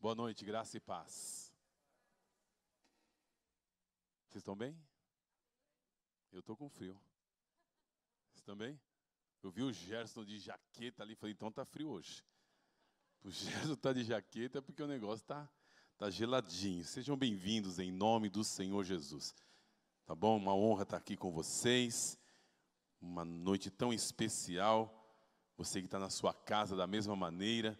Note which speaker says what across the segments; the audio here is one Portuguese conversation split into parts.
Speaker 1: Boa noite, graça e paz. Vocês estão bem? Eu estou com frio. Vocês estão bem? Eu vi o Gerson de jaqueta ali, falei, então tá frio hoje. O Gerson tá de jaqueta porque o negócio tá, tá geladinho. Sejam bem-vindos em nome do Senhor Jesus. Tá bom? Uma honra estar aqui com vocês. Uma noite tão especial. Você que está na sua casa da mesma maneira.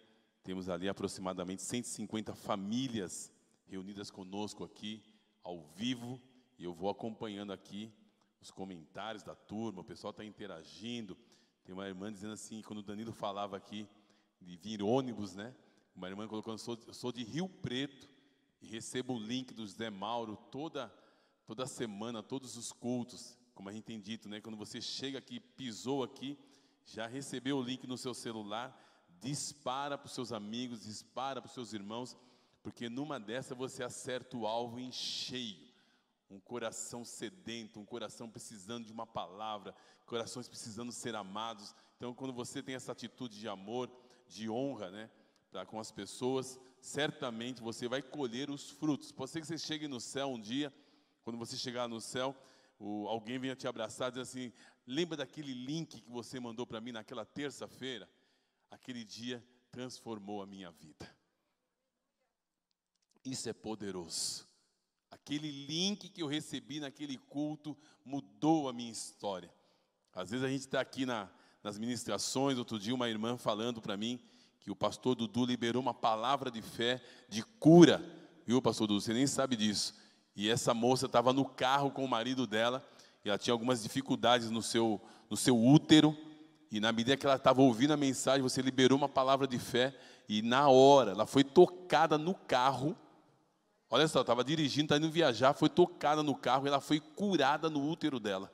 Speaker 1: Temos ali aproximadamente 150 famílias reunidas conosco aqui, ao vivo, e eu vou acompanhando aqui os comentários da turma, o pessoal está interagindo. Tem uma irmã dizendo assim, quando o Danilo falava aqui de vir ônibus, né? Uma irmã colocando, sou, sou de Rio Preto e recebo o link do Zé Mauro toda, toda semana, todos os cultos, como a gente tem dito, né? Quando você chega aqui, pisou aqui, já recebeu o link no seu celular, dispara para os seus amigos, dispara para os seus irmãos, porque numa dessa você acerta o alvo em cheio. Um coração sedento, um coração precisando de uma palavra, corações precisando ser amados. Então, quando você tem essa atitude de amor, de honra, né, para com as pessoas, certamente você vai colher os frutos. Pode ser que você chegue no céu um dia, quando você chegar no céu, o, alguém venha te abraçar e dizer assim: lembra daquele link que você mandou para mim naquela terça-feira? Aquele dia transformou a minha vida. Isso é poderoso. Aquele link que eu recebi naquele culto mudou a minha história. Às vezes a gente está aqui na, nas ministrações, outro dia uma irmã falando para mim que o pastor Dudu liberou uma palavra de fé, de cura. Viu, pastor Dudu? Você nem sabe disso. E essa moça estava no carro com o marido dela, e ela tinha algumas dificuldades no seu, no seu útero, e na medida que ela estava ouvindo a mensagem, você liberou uma palavra de fé. E na hora, ela foi tocada no carro. Olha só, estava dirigindo, estava indo viajar, foi tocada no carro e ela foi curada no útero dela.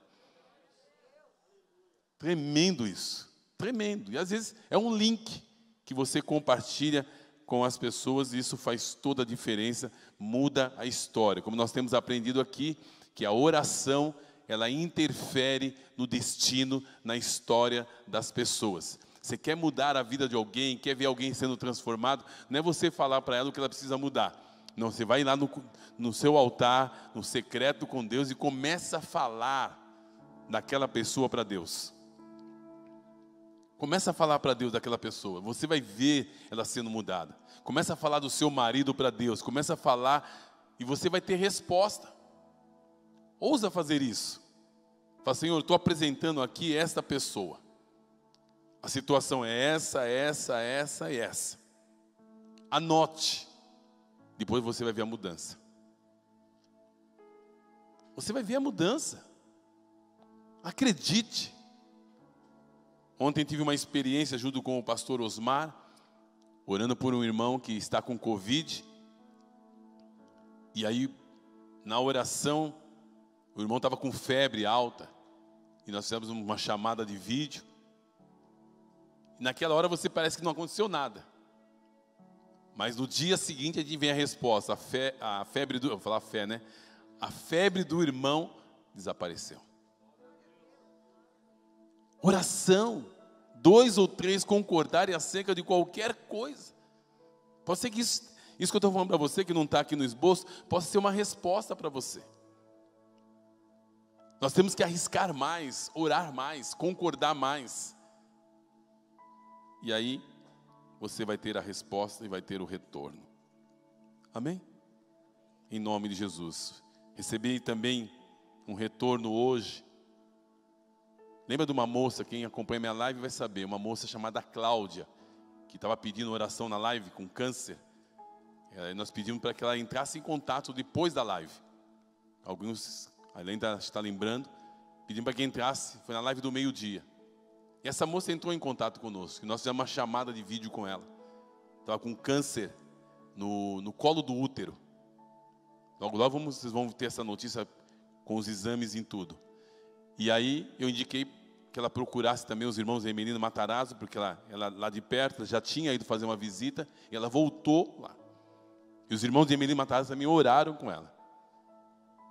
Speaker 1: Tremendo isso. Tremendo. E às vezes é um link que você compartilha com as pessoas e isso faz toda a diferença, muda a história. Como nós temos aprendido aqui, que a oração ela interfere no destino, na história das pessoas. Você quer mudar a vida de alguém, quer ver alguém sendo transformado, não é você falar para ela o que ela precisa mudar. Não, você vai lá no, no seu altar, no secreto com Deus e começa a falar daquela pessoa para Deus. Começa a falar para Deus daquela pessoa. Você vai ver ela sendo mudada. Começa a falar do seu marido para Deus. Começa a falar e você vai ter resposta. Ousa fazer isso. Fala, Senhor, estou apresentando aqui esta pessoa. A situação é essa, essa, essa e essa. Anote. Depois você vai ver a mudança. Você vai ver a mudança. Acredite. Ontem tive uma experiência junto com o pastor Osmar, orando por um irmão que está com Covid. E aí, na oração, o irmão estava com febre alta. E nós fizemos uma chamada de vídeo. E naquela hora você parece que não aconteceu nada. Mas no dia seguinte a gente vem a resposta. A, fé, a febre do. Vou falar fé, né? A febre do irmão desapareceu. Oração. Dois ou três concordarem acerca de qualquer coisa. Pode ser que isso, isso que eu estou falando para você, que não está aqui no esboço, possa ser uma resposta para você. Nós temos que arriscar mais, orar mais, concordar mais. E aí você vai ter a resposta e vai ter o retorno. Amém? Em nome de Jesus. Recebi também um retorno hoje. Lembra de uma moça, quem acompanha minha live vai saber, uma moça chamada Cláudia, que estava pedindo oração na live com câncer. E nós pedimos para que ela entrasse em contato depois da live. Alguns Além de estar lembrando, pedimos para que entrasse, foi na live do meio-dia. E essa moça entrou em contato conosco, nós fizemos uma chamada de vídeo com ela. Estava com câncer no, no colo do útero. Logo, logo vamos, vocês vão ter essa notícia com os exames e tudo. E aí eu indiquei que ela procurasse também os irmãos Emelino Matarazzo, porque ela, ela lá de perto já tinha ido fazer uma visita, e ela voltou lá. E os irmãos de Emelino Matarazzo também oraram com ela.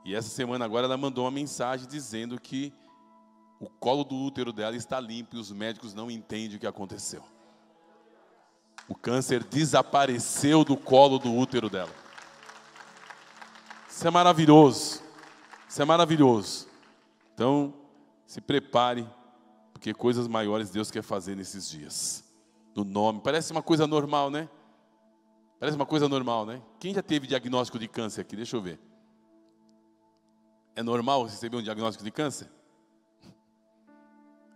Speaker 1: E essa semana agora ela mandou uma mensagem dizendo que o colo do útero dela está limpo e os médicos não entendem o que aconteceu. O câncer desapareceu do colo do útero dela. Isso é maravilhoso. Isso é maravilhoso. Então, se prepare, porque coisas maiores Deus quer fazer nesses dias. No nome. Parece uma coisa normal, né? Parece uma coisa normal, né? Quem já teve diagnóstico de câncer aqui? Deixa eu ver. É normal receber um diagnóstico de câncer?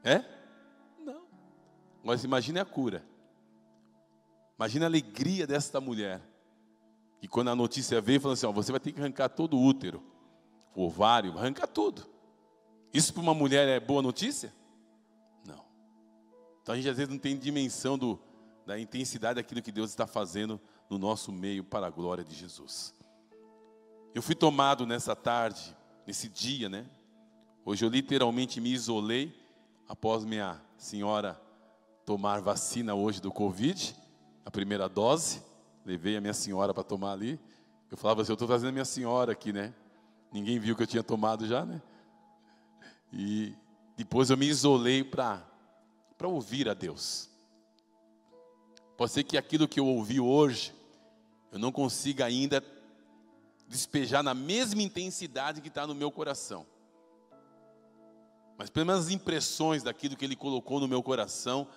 Speaker 1: É? Não. Mas imagine a cura. Imagine a alegria desta mulher. E quando a notícia veio, falou assim: ó, você vai ter que arrancar todo o útero, o ovário, arrancar tudo. Isso para uma mulher é boa notícia? Não. Então a gente às vezes não tem dimensão do, da intensidade daquilo que Deus está fazendo no nosso meio para a glória de Jesus. Eu fui tomado nessa tarde, nesse dia, né? Hoje eu literalmente me isolei após minha senhora tomar vacina hoje do Covid, a primeira dose. Levei a minha senhora para tomar ali. Eu falava assim, eu estou trazendo a minha senhora aqui, né? Ninguém viu que eu tinha tomado já, né? E depois eu me isolei para ouvir a Deus. Pode ser que aquilo que eu ouvi hoje, eu não consiga ainda despejar na mesma intensidade que está no meu coração. Mas pelo menos as impressões daquilo que Ele colocou no meu coração,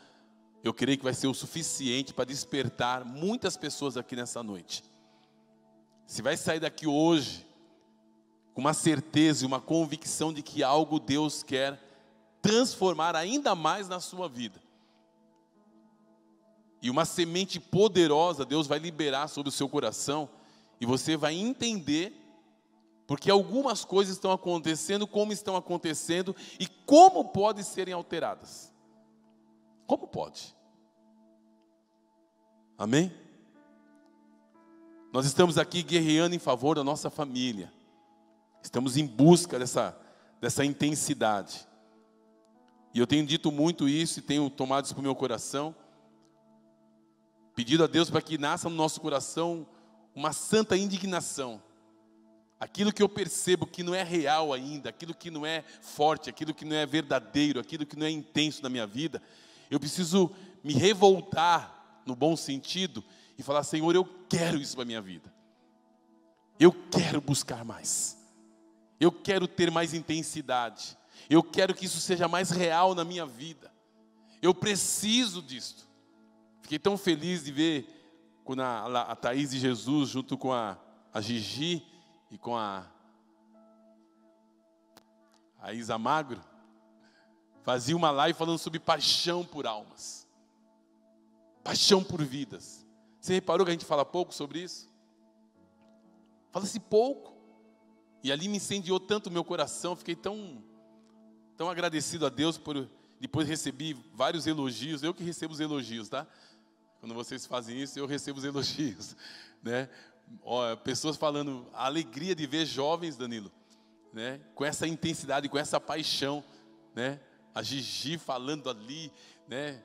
Speaker 1: eu creio que vai ser o suficiente para despertar muitas pessoas aqui nessa noite. Se vai sair daqui hoje com uma certeza e uma convicção de que algo Deus quer transformar ainda mais na sua vida. E uma semente poderosa Deus vai liberar sobre o seu coração e você vai entender porque algumas coisas estão acontecendo, como estão acontecendo e como podem serem alteradas. Como pode? Amém? Nós estamos aqui guerreando em favor da nossa família. Estamos em busca dessa, dessa intensidade. E eu tenho dito muito isso e tenho tomado isso para o meu coração. Pedido a Deus para que nasça no nosso coração uma santa indignação. Aquilo que eu percebo que não é real ainda, aquilo que não é forte, aquilo que não é verdadeiro, aquilo que não é intenso na minha vida, eu preciso me revoltar no bom sentido e falar: Senhor, eu quero isso para a minha vida. Eu quero buscar mais. Eu quero ter mais intensidade. Eu quero que isso seja mais real na minha vida. Eu preciso disso. Fiquei tão feliz de ver quando a, a Thaís de Jesus, junto com a, a Gigi e com a, a Isa Magro, fazia uma live falando sobre paixão por almas. Paixão por vidas. Você reparou que a gente fala pouco sobre isso? Fala-se pouco. E ali me incendiou tanto o meu coração, fiquei tão, tão agradecido a Deus por. Depois recebi vários elogios, eu que recebo os elogios, tá? Quando vocês fazem isso, eu recebo os elogios, né? Ó, pessoas falando a alegria de ver jovens, Danilo, né? Com essa intensidade, com essa paixão, né? A Gigi falando ali, né?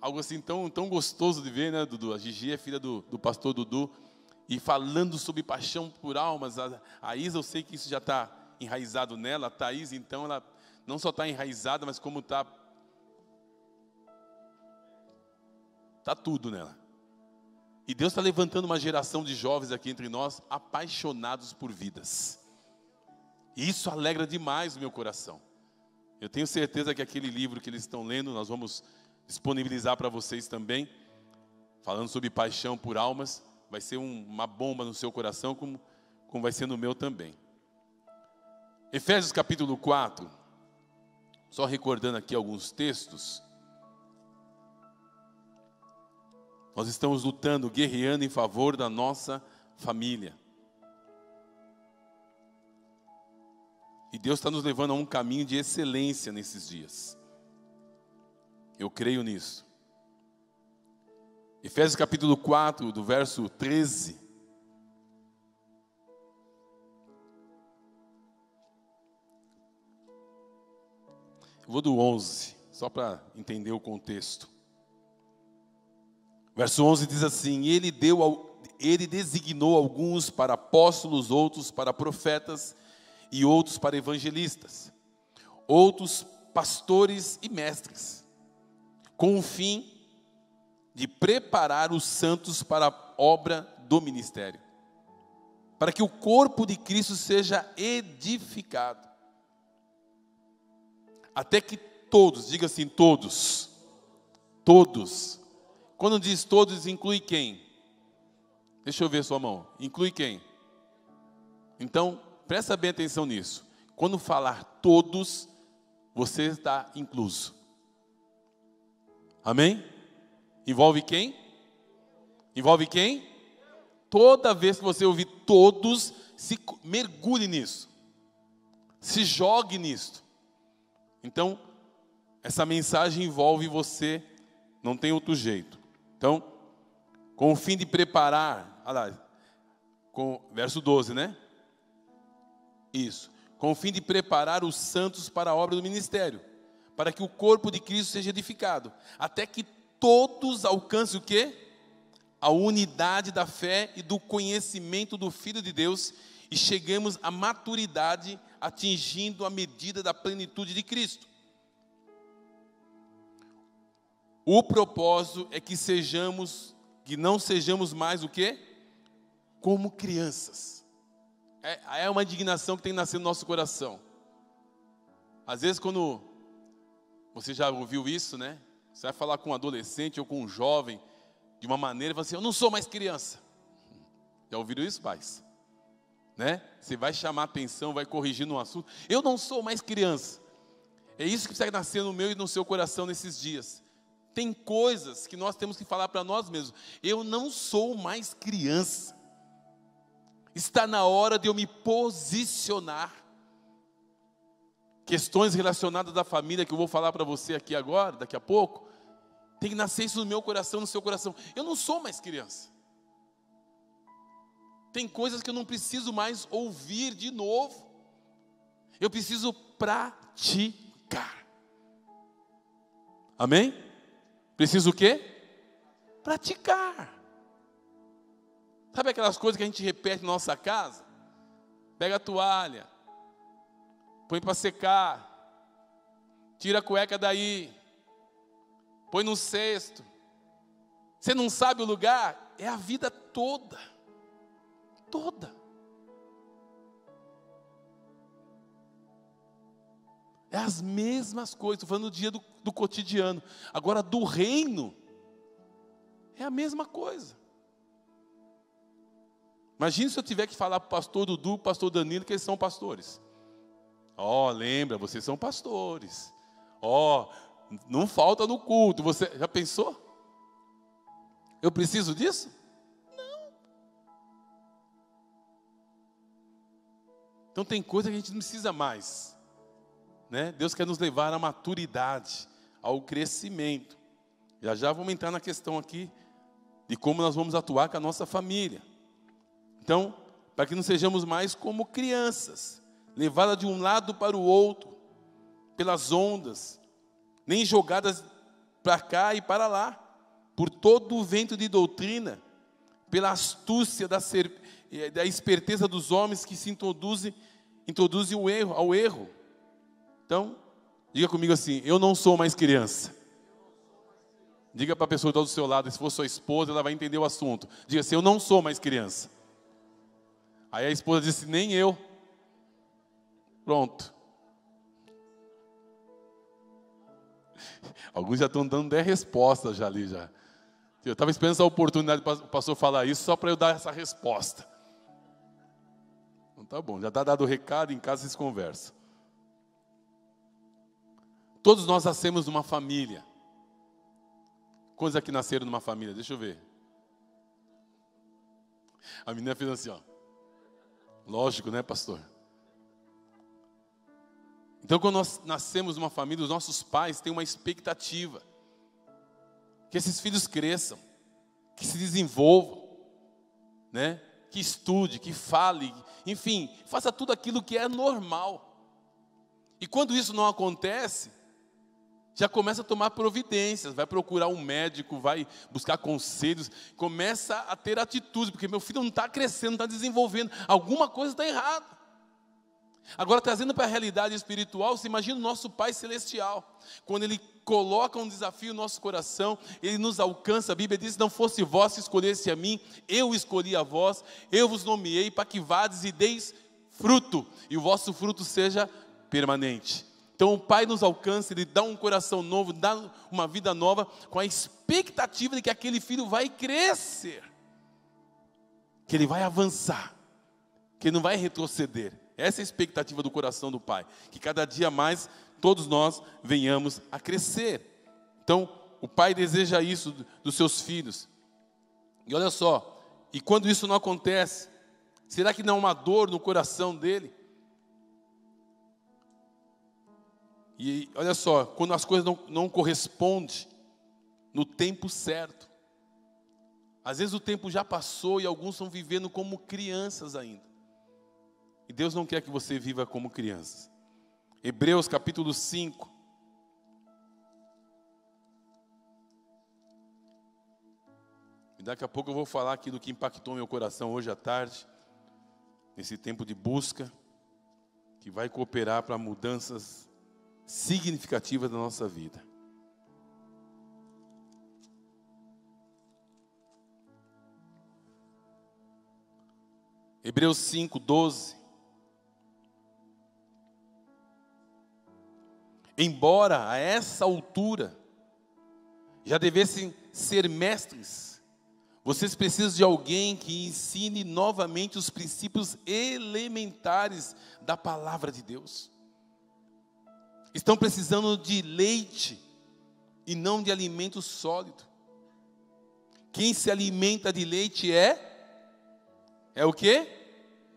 Speaker 1: Algo assim tão, tão gostoso de ver, né, Dudu? A Gigi é filha do, do pastor Dudu e falando sobre paixão por almas. A, a Isa, eu sei que isso já está enraizado nela. A Thaís, então, ela não só está enraizada, mas como está. Está tudo nela. E Deus está levantando uma geração de jovens aqui entre nós, apaixonados por vidas. E isso alegra demais o meu coração. Eu tenho certeza que aquele livro que eles estão lendo, nós vamos disponibilizar para vocês também, falando sobre paixão por almas vai ser um, uma bomba no seu coração, como, como vai ser no meu também. Efésios capítulo 4, só recordando aqui alguns textos. Nós estamos lutando, guerreando em favor da nossa família. E Deus está nos levando a um caminho de excelência nesses dias. Eu creio nisso. Efésios capítulo 4, do verso 13. Eu vou do 11, só para entender o contexto. Verso 11 diz assim: Ele deu, ele designou alguns para apóstolos, outros para profetas e outros para evangelistas, outros pastores e mestres, com o fim de preparar os santos para a obra do ministério, para que o corpo de Cristo seja edificado, até que todos, diga assim, todos, todos, quando diz todos, inclui quem? Deixa eu ver sua mão, inclui quem? Então, presta bem atenção nisso. Quando falar todos, você está incluso. Amém? Envolve quem? Envolve quem? Toda vez que você ouvir todos, se mergulhe nisso. Se jogue nisso. Então, essa mensagem envolve você, não tem outro jeito. Então, com o fim de preparar, lá, com verso 12, né? Isso. Com o fim de preparar os santos para a obra do ministério, para que o corpo de Cristo seja edificado, até que todos alcancem o quê? A unidade da fé e do conhecimento do Filho de Deus e cheguemos à maturidade, atingindo a medida da plenitude de Cristo. O propósito é que sejamos, que não sejamos mais o quê? Como crianças é, é uma indignação que tem nascido no nosso coração. Às vezes, quando você já ouviu isso, né? Você vai falar com um adolescente ou com um jovem de uma maneira e fala assim: Eu não sou mais criança. Já ouviram isso, pais? Né? Você vai chamar atenção, vai corrigir no assunto. Eu não sou mais criança. É isso que precisa nascer no meu e no seu coração nesses dias. Tem coisas que nós temos que falar para nós mesmos. Eu não sou mais criança. Está na hora de eu me posicionar. Questões relacionadas à família que eu vou falar para você aqui agora, daqui a pouco, tem que nascer isso no meu coração, no seu coração. Eu não sou mais criança. Tem coisas que eu não preciso mais ouvir de novo. Eu preciso praticar. Amém? Preciso o quê? Praticar. Sabe aquelas coisas que a gente repete na nossa casa? Pega a toalha, põe para secar, tira a cueca daí, põe no cesto. Você não sabe o lugar? É a vida toda. Toda. É as mesmas coisas, estou falando do dia do, do cotidiano. Agora, do reino, é a mesma coisa. Imagine se eu tiver que falar para o pastor Dudu, pastor Danilo, que eles são pastores. Ó, oh, lembra, vocês são pastores. Ó, oh, não falta no culto. Você já pensou? Eu preciso disso? Não. Então tem coisa que a gente não precisa mais. Né? Deus quer nos levar à maturidade, ao crescimento. Já já vamos entrar na questão aqui de como nós vamos atuar com a nossa família. Então, para que não sejamos mais como crianças, levadas de um lado para o outro, pelas ondas, nem jogadas para cá e para lá, por todo o vento de doutrina, pela astúcia da, ser, eh, da esperteza dos homens que se introduzem, o erro, ao erro. Então, diga comigo assim: eu não sou mais criança. Diga para a pessoa que está do seu lado, se for sua esposa, ela vai entender o assunto. Diga assim: eu não sou mais criança. Aí a esposa disse: Nem eu. Pronto. Alguns já estão dando 10 respostas já ali já. Eu estava esperando essa oportunidade para o pastor falar isso só para eu dar essa resposta. Então tá bom, já está dado o recado, em casa vocês conversam. Todos nós nascemos numa família. Quantos aqui nasceram numa família? Deixa eu ver. A menina fez assim, ó. Lógico, né, pastor? Então, quando nós nascemos numa família, os nossos pais têm uma expectativa que esses filhos cresçam, que se desenvolvam, né? Que estude, que fale, enfim, faça tudo aquilo que é normal. E quando isso não acontece, já começa a tomar providências, vai procurar um médico, vai buscar conselhos, começa a ter atitude, porque meu filho não está crescendo, não está desenvolvendo, alguma coisa está errada. Agora, trazendo para a realidade espiritual, você imagina o nosso Pai Celestial, quando Ele coloca um desafio no nosso coração, Ele nos alcança. A Bíblia diz: Não fosse vós que escolhesse a mim, eu escolhi a vós, eu vos nomeei para que vades e deis fruto, e o vosso fruto seja permanente. Então o Pai nos alcança, Ele dá um coração novo, dá uma vida nova, com a expectativa de que aquele filho vai crescer, que ele vai avançar, que ele não vai retroceder. Essa é a expectativa do coração do Pai, que cada dia mais todos nós venhamos a crescer. Então, o Pai deseja isso dos seus filhos. E olha só, e quando isso não acontece, será que não há uma dor no coração dele? E olha só, quando as coisas não, não correspondem no tempo certo, às vezes o tempo já passou e alguns estão vivendo como crianças ainda. E Deus não quer que você viva como crianças. Hebreus capítulo 5. E daqui a pouco eu vou falar aqui do que impactou meu coração hoje à tarde, nesse tempo de busca, que vai cooperar para mudanças significativas da nossa vida. Hebreus 5, 12. Embora a essa altura já devessem ser mestres, vocês precisam de alguém que ensine novamente os princípios elementares da palavra de Deus. Estão precisando de leite e não de alimento sólido. Quem se alimenta de leite é é o quê?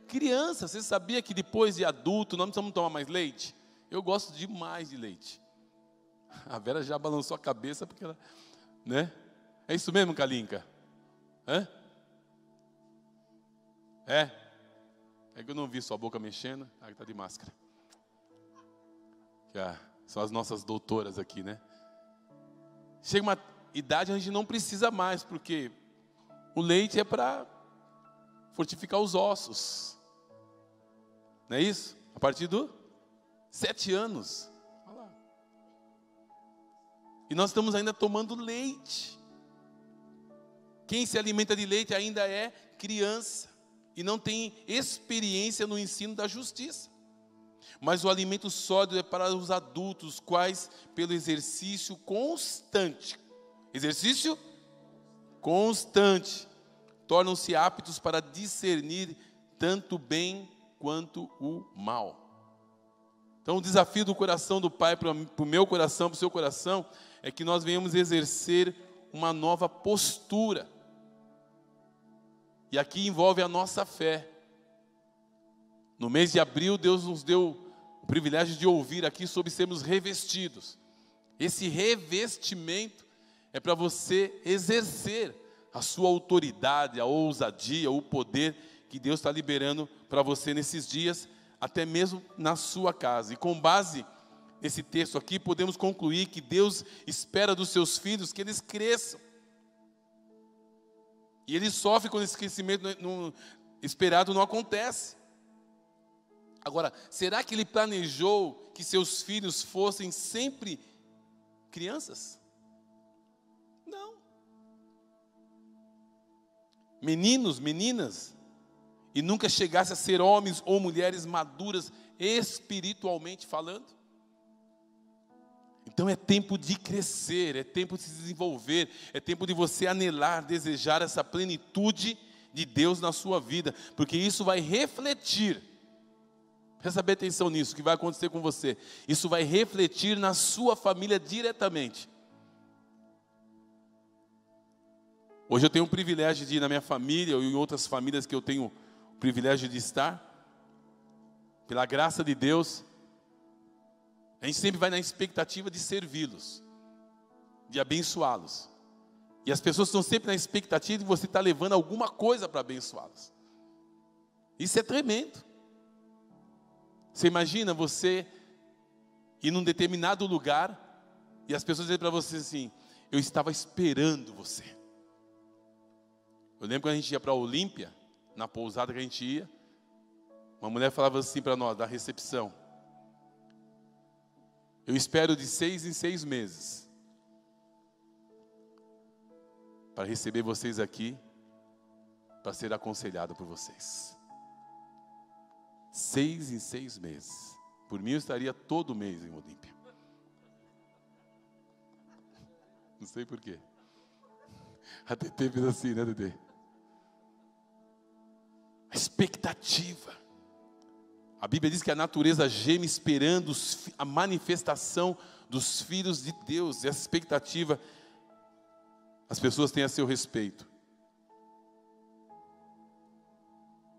Speaker 1: Criança. Você sabia que depois de adulto nós não precisamos tomar mais leite? Eu gosto demais de leite. A Vera já balançou a cabeça porque ela, né? É isso mesmo, Kalinka? Hã? É? É que eu não vi sua boca mexendo. Ah, está de máscara. São as nossas doutoras aqui, né? Chega uma idade a gente não precisa mais, porque o leite é para fortificar os ossos. Não é isso? A partir do sete anos. E nós estamos ainda tomando leite. Quem se alimenta de leite ainda é criança e não tem experiência no ensino da justiça. Mas o alimento sólido é para os adultos, quais pelo exercício constante. Exercício constante tornam-se aptos para discernir tanto o bem quanto o mal. Então, o desafio do coração do Pai para o meu coração, para o seu coração, é que nós venhamos exercer uma nova postura. E aqui envolve a nossa fé. No mês de abril, Deus nos deu privilégio de ouvir aqui sobre sermos revestidos. Esse revestimento é para você exercer a sua autoridade, a ousadia, o poder que Deus está liberando para você nesses dias, até mesmo na sua casa. E com base nesse texto aqui, podemos concluir que Deus espera dos seus filhos que eles cresçam. E ele sofre quando esse crescimento esperado não acontece. Agora, será que ele planejou que seus filhos fossem sempre crianças? meninos, meninas, e nunca chegasse a ser homens ou mulheres maduras espiritualmente falando. Então é tempo de crescer, é tempo de se desenvolver, é tempo de você anelar, desejar essa plenitude de Deus na sua vida, porque isso vai refletir. Presta bem atenção nisso, que vai acontecer com você. Isso vai refletir na sua família diretamente. Hoje eu tenho o privilégio de ir na minha família ou em outras famílias que eu tenho o privilégio de estar. Pela graça de Deus, a gente sempre vai na expectativa de servi-los, de abençoá-los. E as pessoas estão sempre na expectativa de você estar levando alguma coisa para abençoá-los. Isso é tremendo. Você imagina você ir num determinado lugar e as pessoas dizem para você assim: Eu estava esperando você. Eu lembro quando a gente ia para a Olímpia, na pousada que a gente ia, Uma mulher falava assim para nós, da recepção. Eu espero de seis em seis meses para receber vocês aqui, para ser aconselhado por vocês. Seis em seis meses. Por mim eu estaria todo mês em Olímpia. Não sei porquê. A TT fez assim, né, TT? A expectativa. A Bíblia diz que a natureza geme esperando a manifestação dos filhos de Deus. E essa expectativa as pessoas têm a seu respeito.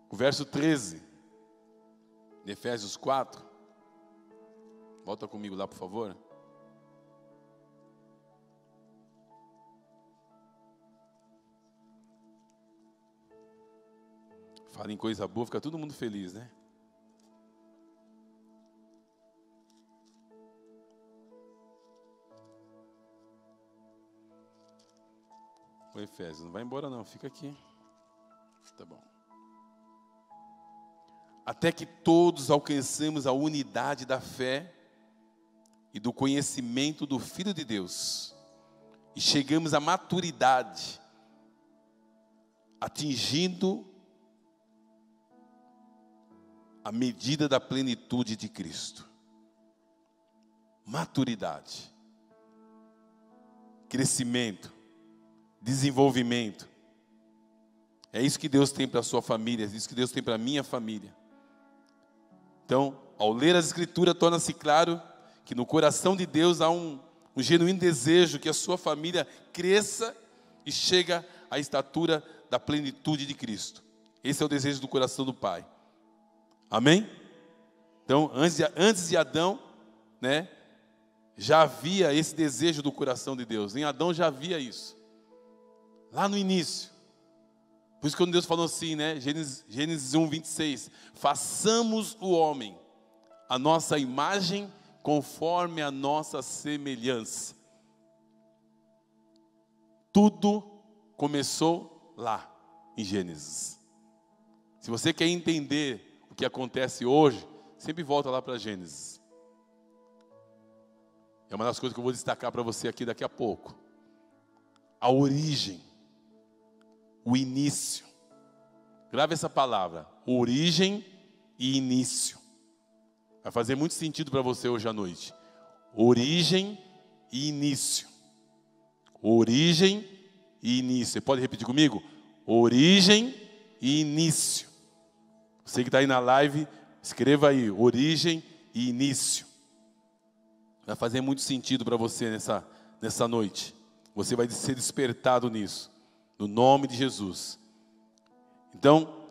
Speaker 1: O verso 13, de Efésios 4. Volta comigo lá, por favor. Fala em coisa boa, fica todo mundo feliz, né? Efésios, não vai embora não, fica aqui. Tá bom. Até que todos alcancemos a unidade da fé e do conhecimento do Filho de Deus e chegamos à maturidade, atingindo a medida da plenitude de Cristo. Maturidade, crescimento, desenvolvimento. É isso que Deus tem para a sua família, é isso que Deus tem para a minha família. Então, ao ler as Escrituras, torna-se claro que no coração de Deus há um, um genuíno desejo que a sua família cresça e chega à estatura da plenitude de Cristo. Esse é o desejo do coração do Pai. Amém? Então, antes de, antes de Adão, né, já havia esse desejo do coração de Deus. Em Adão já havia isso. Lá no início. Por isso quando Deus falou assim, né? Gênesis, Gênesis 1, 26. Façamos o homem a nossa imagem conforme a nossa semelhança. Tudo começou lá, em Gênesis. Se você quer entender o que acontece hoje, sempre volta lá para Gênesis. É uma das coisas que eu vou destacar para você aqui daqui a pouco. A origem o início. Grave essa palavra: origem e início. Vai fazer muito sentido para você hoje à noite. Origem e início. Origem e início. Você pode repetir comigo? Origem e início. Você que está aí na live, escreva aí: origem e início. Vai fazer muito sentido para você nessa, nessa noite. Você vai ser despertado nisso no nome de Jesus. Então,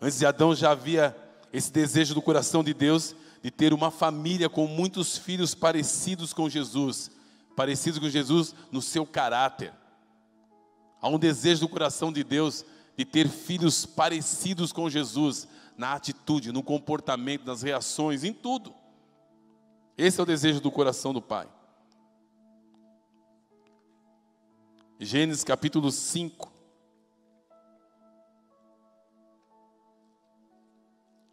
Speaker 1: antes de Adão já havia esse desejo do coração de Deus de ter uma família com muitos filhos parecidos com Jesus, parecidos com Jesus no seu caráter. Há um desejo do coração de Deus de ter filhos parecidos com Jesus na atitude, no comportamento, nas reações, em tudo. Esse é o desejo do coração do Pai. Gênesis capítulo 5.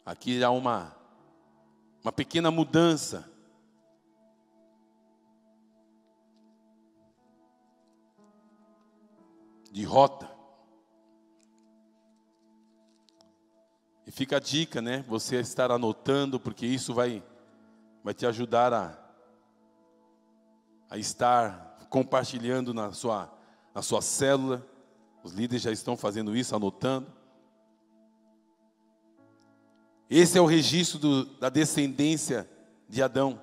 Speaker 1: Aqui há uma, uma pequena mudança. De rota. E fica a dica, né? Você estar anotando, porque isso vai, vai te ajudar a, a estar compartilhando na sua na sua célula. Os líderes já estão fazendo isso, anotando. Esse é o registro do, da descendência de Adão.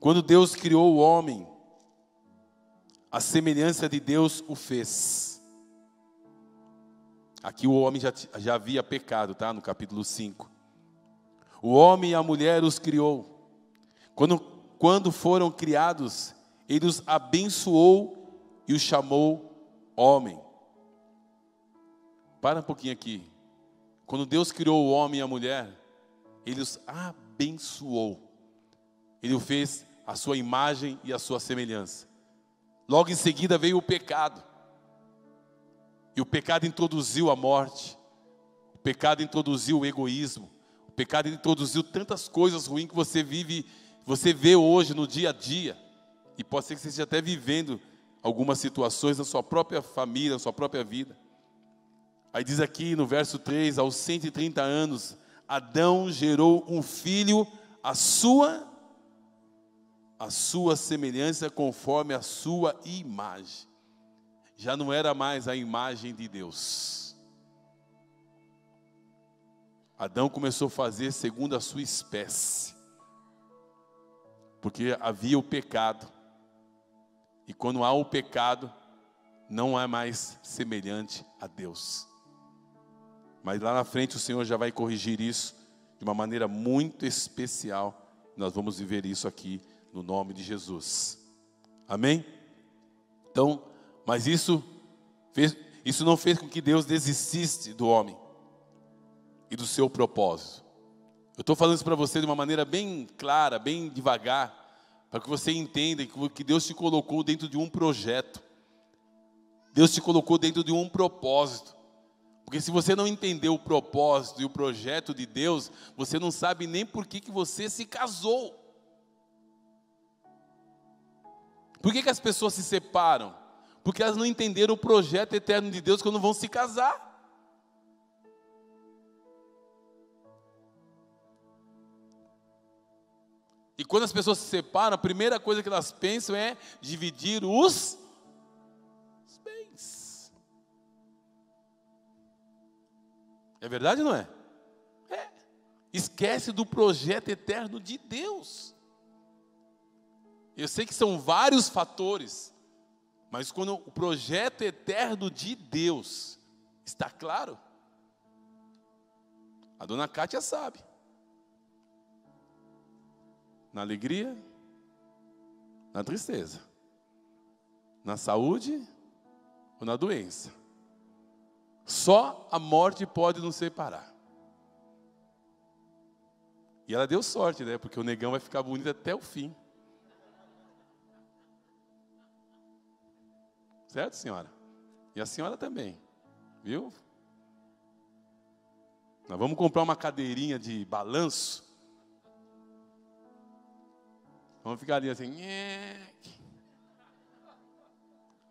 Speaker 1: Quando Deus criou o homem, a semelhança de Deus o fez. Aqui o homem já, já havia pecado, tá? No capítulo 5. O homem e a mulher os criou. Quando, quando foram criados, ele os abençoou e o chamou homem. Para um pouquinho aqui. Quando Deus criou o homem e a mulher, Ele os abençoou. Ele o fez a sua imagem e a sua semelhança. Logo em seguida veio o pecado. E o pecado introduziu a morte. pecado introduziu o egoísmo. O pecado introduziu tantas coisas ruins que você vive, você vê hoje no dia a dia. E pode ser que você esteja até vivendo algumas situações na sua própria família, na sua própria vida. Aí diz aqui no verso 3, aos 130 anos, Adão gerou um filho a sua a sua semelhança conforme a sua imagem. Já não era mais a imagem de Deus. Adão começou a fazer segundo a sua espécie. Porque havia o pecado. E quando há o pecado, não é mais semelhante a Deus. Mas lá na frente o Senhor já vai corrigir isso de uma maneira muito especial. Nós vamos viver isso aqui no nome de Jesus. Amém? Então, mas isso fez, isso não fez com que Deus desistisse do homem e do seu propósito. Eu estou falando isso para você de uma maneira bem clara, bem devagar, para que você entenda que Deus te colocou dentro de um projeto. Deus te colocou dentro de um propósito. Porque se você não entender o propósito e o projeto de Deus, você não sabe nem por que, que você se casou. Por que, que as pessoas se separam? Porque elas não entenderam o projeto eterno de Deus quando vão se casar. E quando as pessoas se separam, a primeira coisa que elas pensam é dividir os É verdade ou não é? É. Esquece do projeto eterno de Deus. Eu sei que são vários fatores, mas quando o projeto eterno de Deus está claro, a dona Kátia sabe. Na alegria, na tristeza, na saúde ou na doença. Só a morte pode nos separar. E ela deu sorte, né? Porque o negão vai ficar bonito até o fim. Certo, senhora? E a senhora também. Viu? Nós vamos comprar uma cadeirinha de balanço. Vamos ficar ali assim.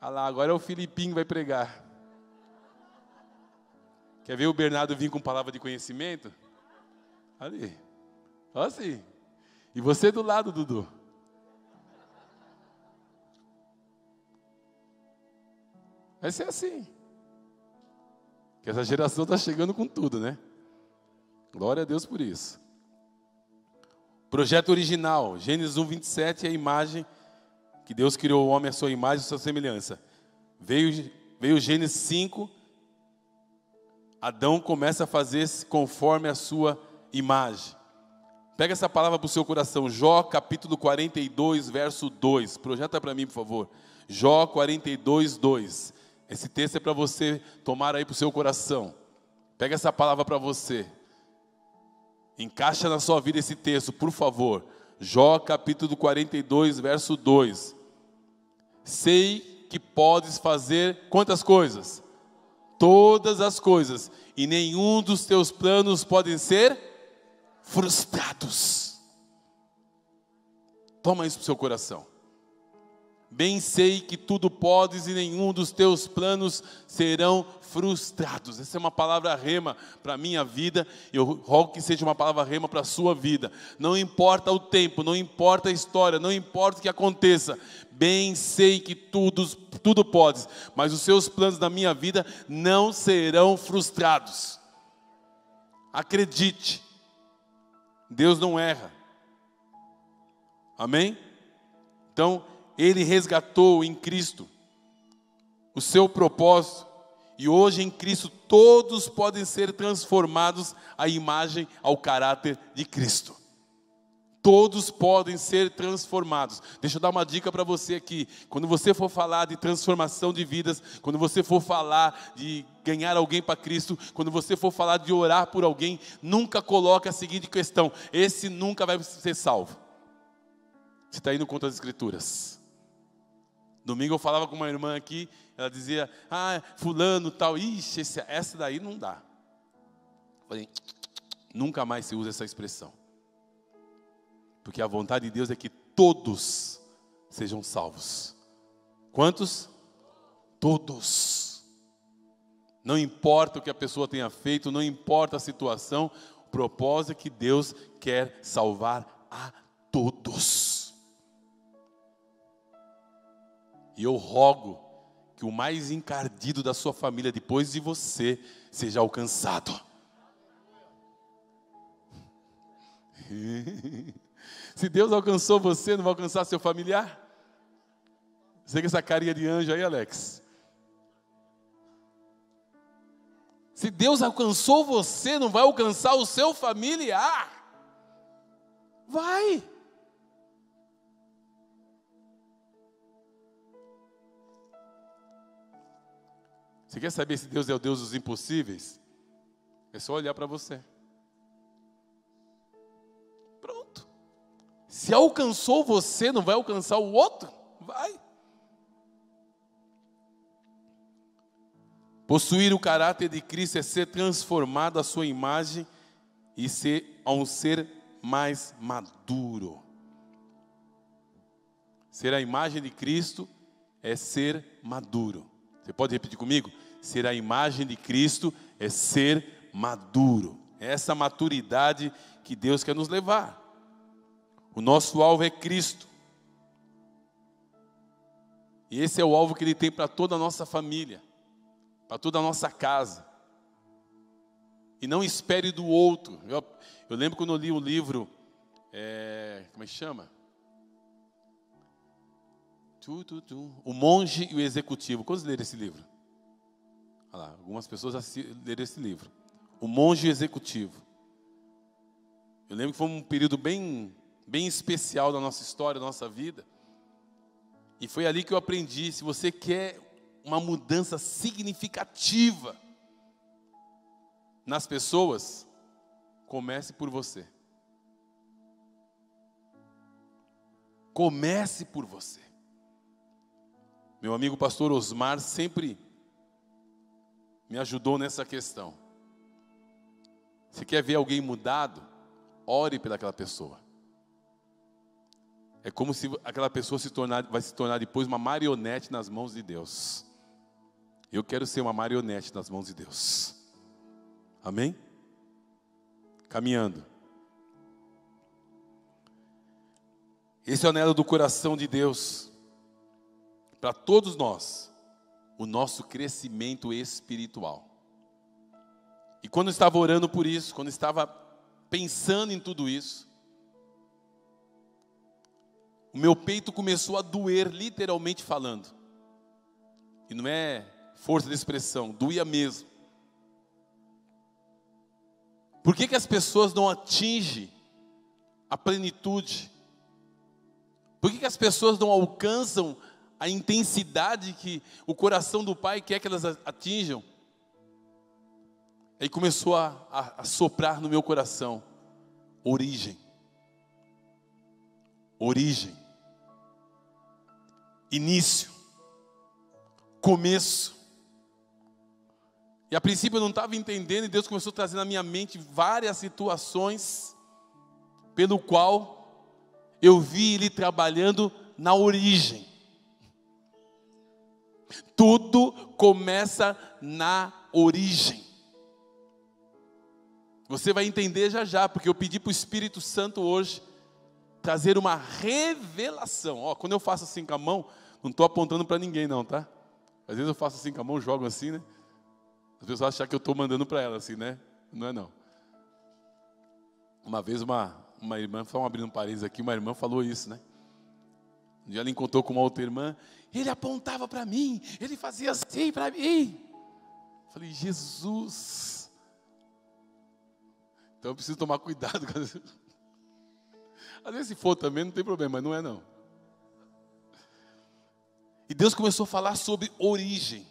Speaker 1: Olha lá, agora é o Filipinho que vai pregar. Quer ver o Bernardo vir com palavra de conhecimento? Ali. Olha assim. E você do lado, Dudu. Vai ser assim. Que essa geração está chegando com tudo, né? Glória a Deus por isso. Projeto original, Gênesis 1, 27 é a imagem que Deus criou o homem à sua imagem e sua semelhança. Veio, veio Gênesis 5, Adão começa a fazer conforme a sua imagem. Pega essa palavra para o seu coração, Jó capítulo 42, verso 2. Projeta para mim, por favor. Jó 42, 2. Esse texto é para você tomar aí para o seu coração. Pega essa palavra para você. Encaixa na sua vida esse texto, por favor. Jó capítulo 42, verso 2. Sei que podes fazer quantas coisas? todas as coisas, e nenhum dos teus planos podem ser frustrados. Toma isso para o seu coração. Bem sei que tudo podes e nenhum dos teus planos serão frustrados. Essa é uma palavra rema para a minha vida. Eu rogo que seja uma palavra rema para a sua vida. Não importa o tempo, não importa a história, não importa o que aconteça. Bem sei que tudo, tudo podes, mas os seus planos na minha vida não serão frustrados. Acredite, Deus não erra. Amém? Então, ele resgatou em Cristo o seu propósito, e hoje em Cristo todos podem ser transformados à imagem, ao caráter de Cristo. Todos podem ser transformados. Deixa eu dar uma dica para você aqui. Quando você for falar de transformação de vidas, quando você for falar de ganhar alguém para Cristo, quando você for falar de orar por alguém, nunca coloque a seguinte questão: esse nunca vai ser salvo. Você está indo contra as Escrituras. Domingo eu falava com uma irmã aqui, ela dizia, ah, fulano tal, ixi, essa daí não dá. Falei, nunca mais se usa essa expressão. Porque a vontade de Deus é que todos sejam salvos. Quantos? Todos. Não importa o que a pessoa tenha feito, não importa a situação, o propósito é que Deus quer salvar a todos. E eu rogo que o mais encardido da sua família depois de você seja alcançado. Se Deus alcançou você, não vai alcançar seu familiar? Você com essa carinha de anjo aí, Alex? Se Deus alcançou você, não vai alcançar o seu familiar? Vai. Você quer saber se Deus é o Deus dos impossíveis? É só olhar para você. Pronto. Se alcançou você, não vai alcançar o outro? Vai. Possuir o caráter de Cristo é ser transformado à sua imagem e ser a um ser mais maduro. Ser a imagem de Cristo é ser maduro. Você pode repetir comigo? Ser a imagem de Cristo é ser maduro. É essa maturidade que Deus quer nos levar. O nosso alvo é Cristo. E esse é o alvo que Ele tem para toda a nossa família, para toda a nossa casa. E não espere do outro. Eu, eu lembro quando eu li o livro, é, como é que chama? Tu, tu, tu. O Monge e o Executivo. Quantos leram esse livro? Olha lá, algumas pessoas leram esse livro. O Monge Executivo. Eu lembro que foi um período bem, bem especial da nossa história, da nossa vida. E foi ali que eu aprendi: se você quer uma mudança significativa nas pessoas, comece por você. Comece por você. Meu amigo pastor Osmar sempre me ajudou nessa questão. Se quer ver alguém mudado, ore pelaquela pessoa. É como se aquela pessoa se tornar, vai se tornar depois uma marionete nas mãos de Deus. Eu quero ser uma marionete nas mãos de Deus. Amém? Caminhando. Esse é o anelo do coração de Deus para todos nós o nosso crescimento espiritual. E quando eu estava orando por isso, quando eu estava pensando em tudo isso, o meu peito começou a doer, literalmente falando. E não é força de expressão, doía mesmo. Por que, que as pessoas não atingem a plenitude? Por que, que as pessoas não alcançam a intensidade que o coração do Pai quer que elas atinjam. Aí começou a, a, a soprar no meu coração: origem. Origem. Início. Começo. E a princípio eu não estava entendendo, e Deus começou a trazer na minha mente várias situações, pelo qual eu vi Ele trabalhando na origem. Tudo começa na origem. Você vai entender já já, porque eu pedi para o Espírito Santo hoje trazer uma revelação. Ó, quando eu faço assim com a mão, não estou apontando para ninguém não, tá? Às vezes eu faço assim com a mão, jogo assim, né? As pessoas acham que eu estou mandando para ela assim, né? Não é não. Uma vez uma, uma irmã, só abrindo um parênteses aqui, uma irmã falou isso, né? Um dia ela encontrou com uma outra irmã, ele apontava para mim, ele fazia assim para mim. Falei, Jesus. Então eu preciso tomar cuidado. Às vezes se for também não tem problema, mas não é não. E Deus começou a falar sobre origem,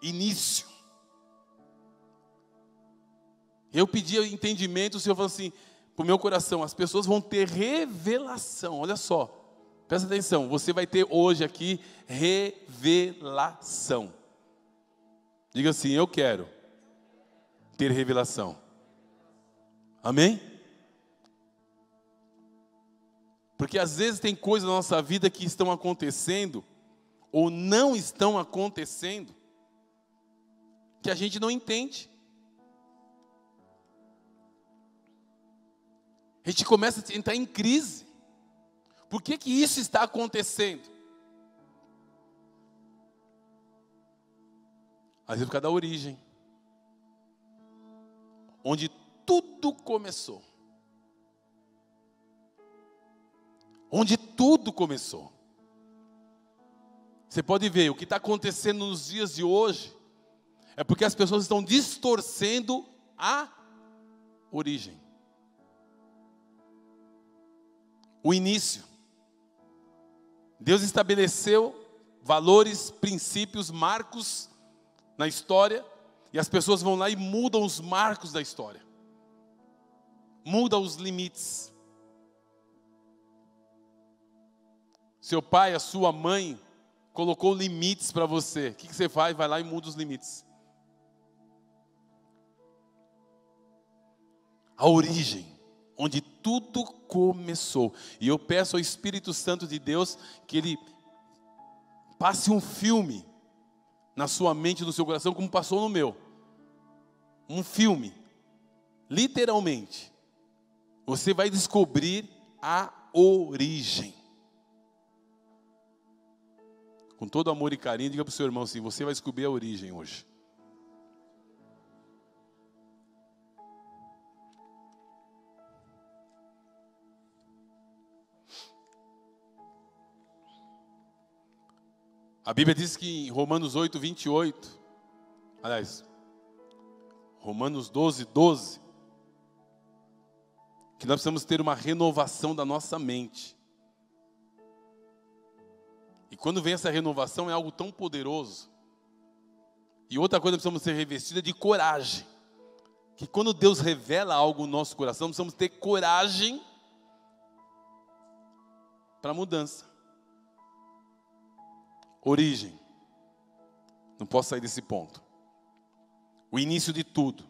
Speaker 1: início. Eu pedi entendimento, o Senhor falou assim, para o meu coração, as pessoas vão ter revelação, olha só. Presta atenção, você vai ter hoje aqui revelação. Diga assim: Eu quero ter revelação. Amém? Porque às vezes tem coisas na nossa vida que estão acontecendo ou não estão acontecendo que a gente não entende. A gente começa a entrar em crise. Por que, que isso está acontecendo? Às vezes da origem. Onde tudo começou. Onde tudo começou. Você pode ver, o que está acontecendo nos dias de hoje é porque as pessoas estão distorcendo a origem. O início. Deus estabeleceu valores, princípios, marcos na história, e as pessoas vão lá e mudam os marcos da história. Mudam os limites. Seu pai, a sua mãe colocou limites para você. O que, você faz? Vai lá e muda os limites. A origem, onde tudo começou. E eu peço ao Espírito Santo de Deus que ele passe um filme na sua mente, no seu coração, como passou no meu. Um filme. Literalmente. Você vai descobrir a origem. Com todo amor e carinho, diga para o seu irmão assim: você vai descobrir a origem hoje. A Bíblia diz que em Romanos 8, 28, aliás, Romanos 12, 12, que nós precisamos ter uma renovação da nossa mente. E quando vem essa renovação é algo tão poderoso. E outra coisa, precisamos ser revestida de coragem. Que quando Deus revela algo no nosso coração, precisamos ter coragem para a mudança. Origem. Não posso sair desse ponto. O início de tudo.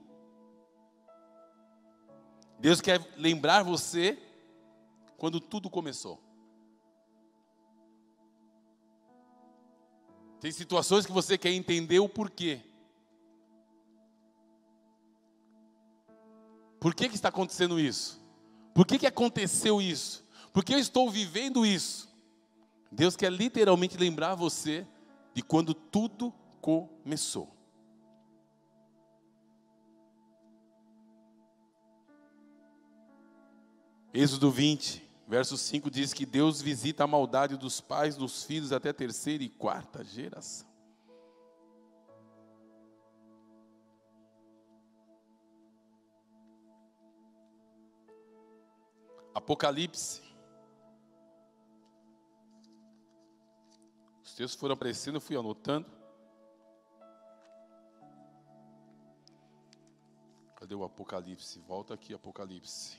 Speaker 1: Deus quer lembrar você quando tudo começou. Tem situações que você quer entender o porquê. Por que, que está acontecendo isso? Por que, que aconteceu isso? Por que eu estou vivendo isso? Deus quer literalmente lembrar você de quando tudo começou. Êxodo 20, verso 5 diz que Deus visita a maldade dos pais dos filhos até a terceira e quarta geração. Apocalipse textos foram aparecendo, eu fui anotando. Cadê o Apocalipse? Volta aqui, Apocalipse.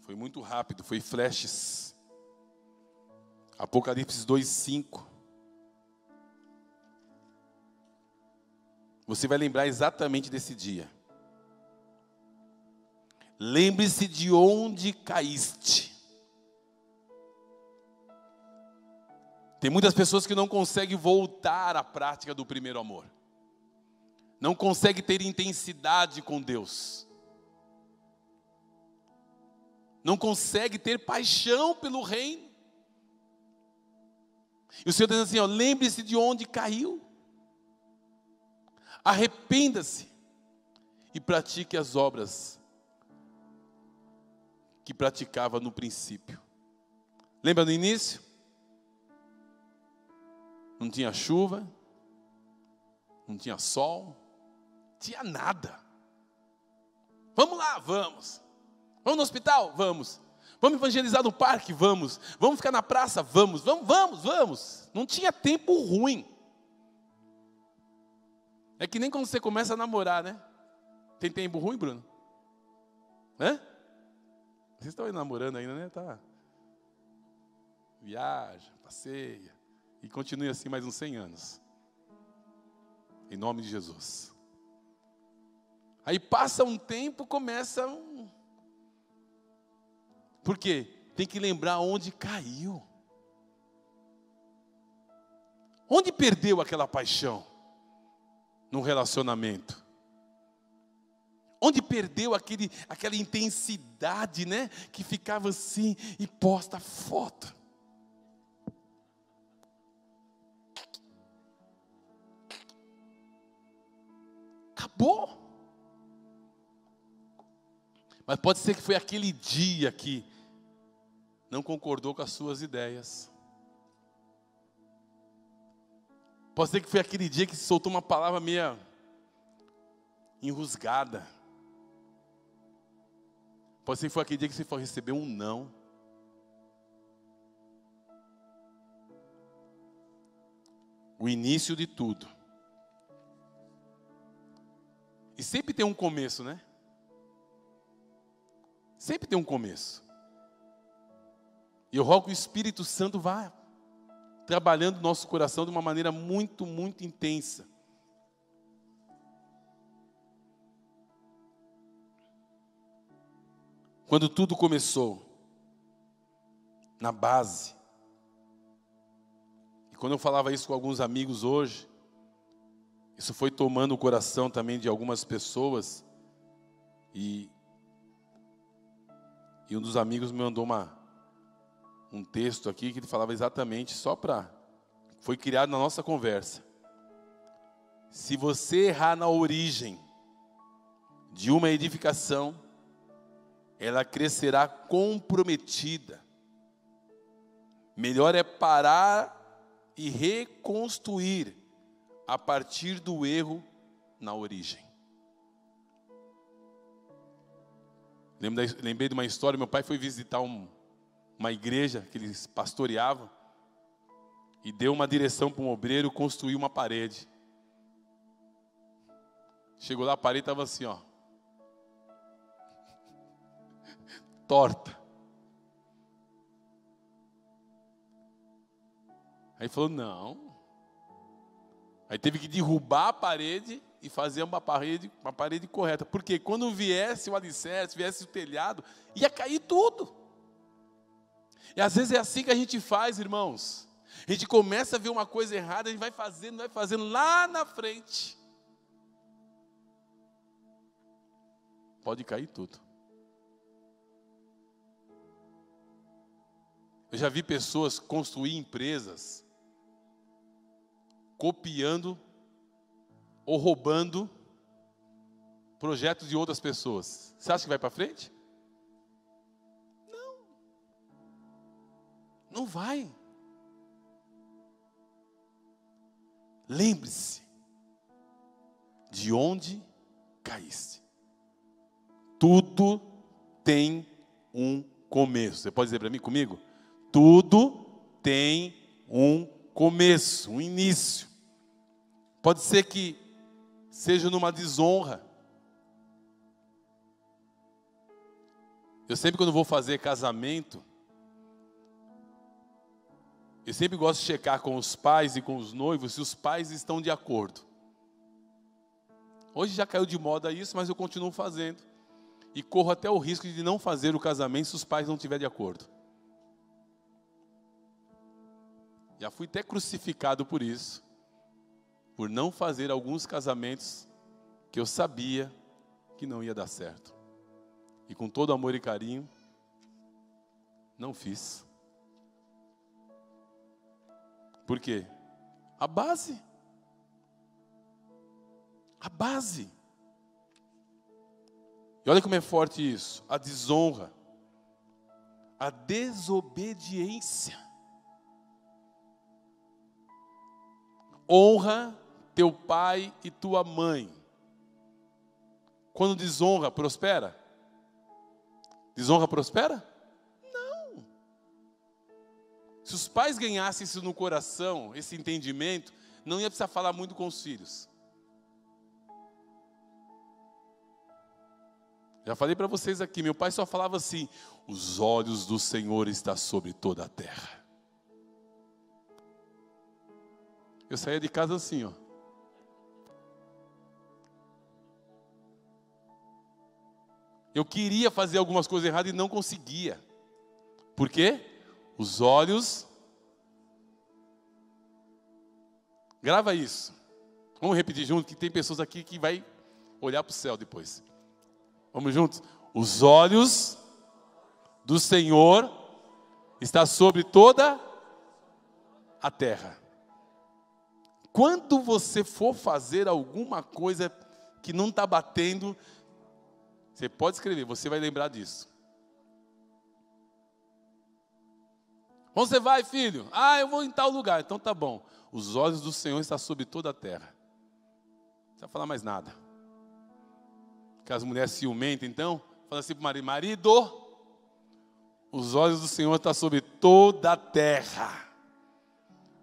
Speaker 1: Foi muito rápido, foi flashes. Apocalipse 2:5. Você vai lembrar exatamente desse dia. Lembre-se de onde caíste. Tem muitas pessoas que não conseguem voltar à prática do primeiro amor. Não conseguem ter intensidade com Deus. Não conseguem ter paixão pelo reino. E o Senhor diz assim: lembre-se de onde caiu. Arrependa-se e pratique as obras que praticava no princípio. Lembra no início? Não tinha chuva, não tinha sol, tinha nada. Vamos lá, vamos. Vamos no hospital? Vamos. Vamos evangelizar no parque? Vamos. Vamos ficar na praça? Vamos. Vamos, vamos, vamos. Não tinha tempo ruim. É que nem quando você começa a namorar, né? Tem tempo ruim, Bruno? Hã? Vocês estão aí namorando ainda, né? Tá. viaja, passeia, e continue assim mais uns 100 anos. Em nome de Jesus. Aí passa um tempo, começa um. Por quê? Tem que lembrar onde caiu. Onde perdeu aquela paixão? No relacionamento. Onde perdeu aquele, aquela intensidade, né? Que ficava assim e posta foto. Acabou. Mas pode ser que foi aquele dia que não concordou com as suas ideias. Pode ser que foi aquele dia que soltou uma palavra meia enrusgada. Pode ser que foi aquele dia que você foi receber um não. O início de tudo. E sempre tem um começo, né? Sempre tem um começo. E eu rogo que o Espírito Santo vá trabalhando no nosso coração de uma maneira muito, muito intensa. Quando tudo começou, na base, e quando eu falava isso com alguns amigos hoje, isso foi tomando o coração também de algumas pessoas, e e um dos amigos me mandou uma, um texto aqui que ele falava exatamente só para. Foi criado na nossa conversa. Se você errar na origem de uma edificação, ela crescerá comprometida. Melhor é parar e reconstruir a partir do erro na origem. Lembrei de uma história, meu pai foi visitar um, uma igreja que eles pastoreavam e deu uma direção para um obreiro construir uma parede. Chegou lá, a parede estava assim, ó. Torta. Aí falou: não. Aí teve que derrubar a parede e fazer uma parede, uma parede correta. Porque quando viesse o alicerce, viesse o telhado, ia cair tudo. E às vezes é assim que a gente faz, irmãos. A gente começa a ver uma coisa errada, a gente vai fazendo, vai fazendo lá na frente. Pode cair tudo. Eu já vi pessoas construir empresas copiando ou roubando projetos de outras pessoas. Você acha que vai para frente? Não. Não vai. Lembre-se de onde caíste. Tudo tem um começo. Você pode dizer para mim comigo? Tudo tem um começo, um início. Pode ser que seja numa desonra. Eu sempre, quando vou fazer casamento, eu sempre gosto de checar com os pais e com os noivos se os pais estão de acordo. Hoje já caiu de moda isso, mas eu continuo fazendo. E corro até o risco de não fazer o casamento se os pais não estiverem de acordo. Já fui até crucificado por isso por não fazer alguns casamentos que eu sabia que não ia dar certo. E com todo amor e carinho, não fiz. Por quê? A base. A base. E olha como é forte isso: a desonra, a desobediência. Honra teu pai e tua mãe. Quando desonra, prospera? Desonra, prospera? Não. Se os pais ganhassem isso no coração, esse entendimento, não ia precisar falar muito com os filhos. Já falei para vocês aqui, meu pai só falava assim: os olhos do Senhor estão sobre toda a terra. Eu saía de casa assim, ó. Eu queria fazer algumas coisas erradas e não conseguia. Por quê? Os olhos. Grava isso. Vamos repetir junto que tem pessoas aqui que vai olhar para o céu depois. Vamos juntos? Os olhos do Senhor está sobre toda a terra. Quando você for fazer alguma coisa que não está batendo, você pode escrever, você vai lembrar disso. Onde você vai, filho? Ah, eu vou em tal lugar. Então tá bom. Os olhos do Senhor estão sobre toda a terra. Não precisa falar mais nada. Que as mulheres ciumentas, então, fala assim para o marido: marido, os olhos do Senhor estão sobre toda a terra.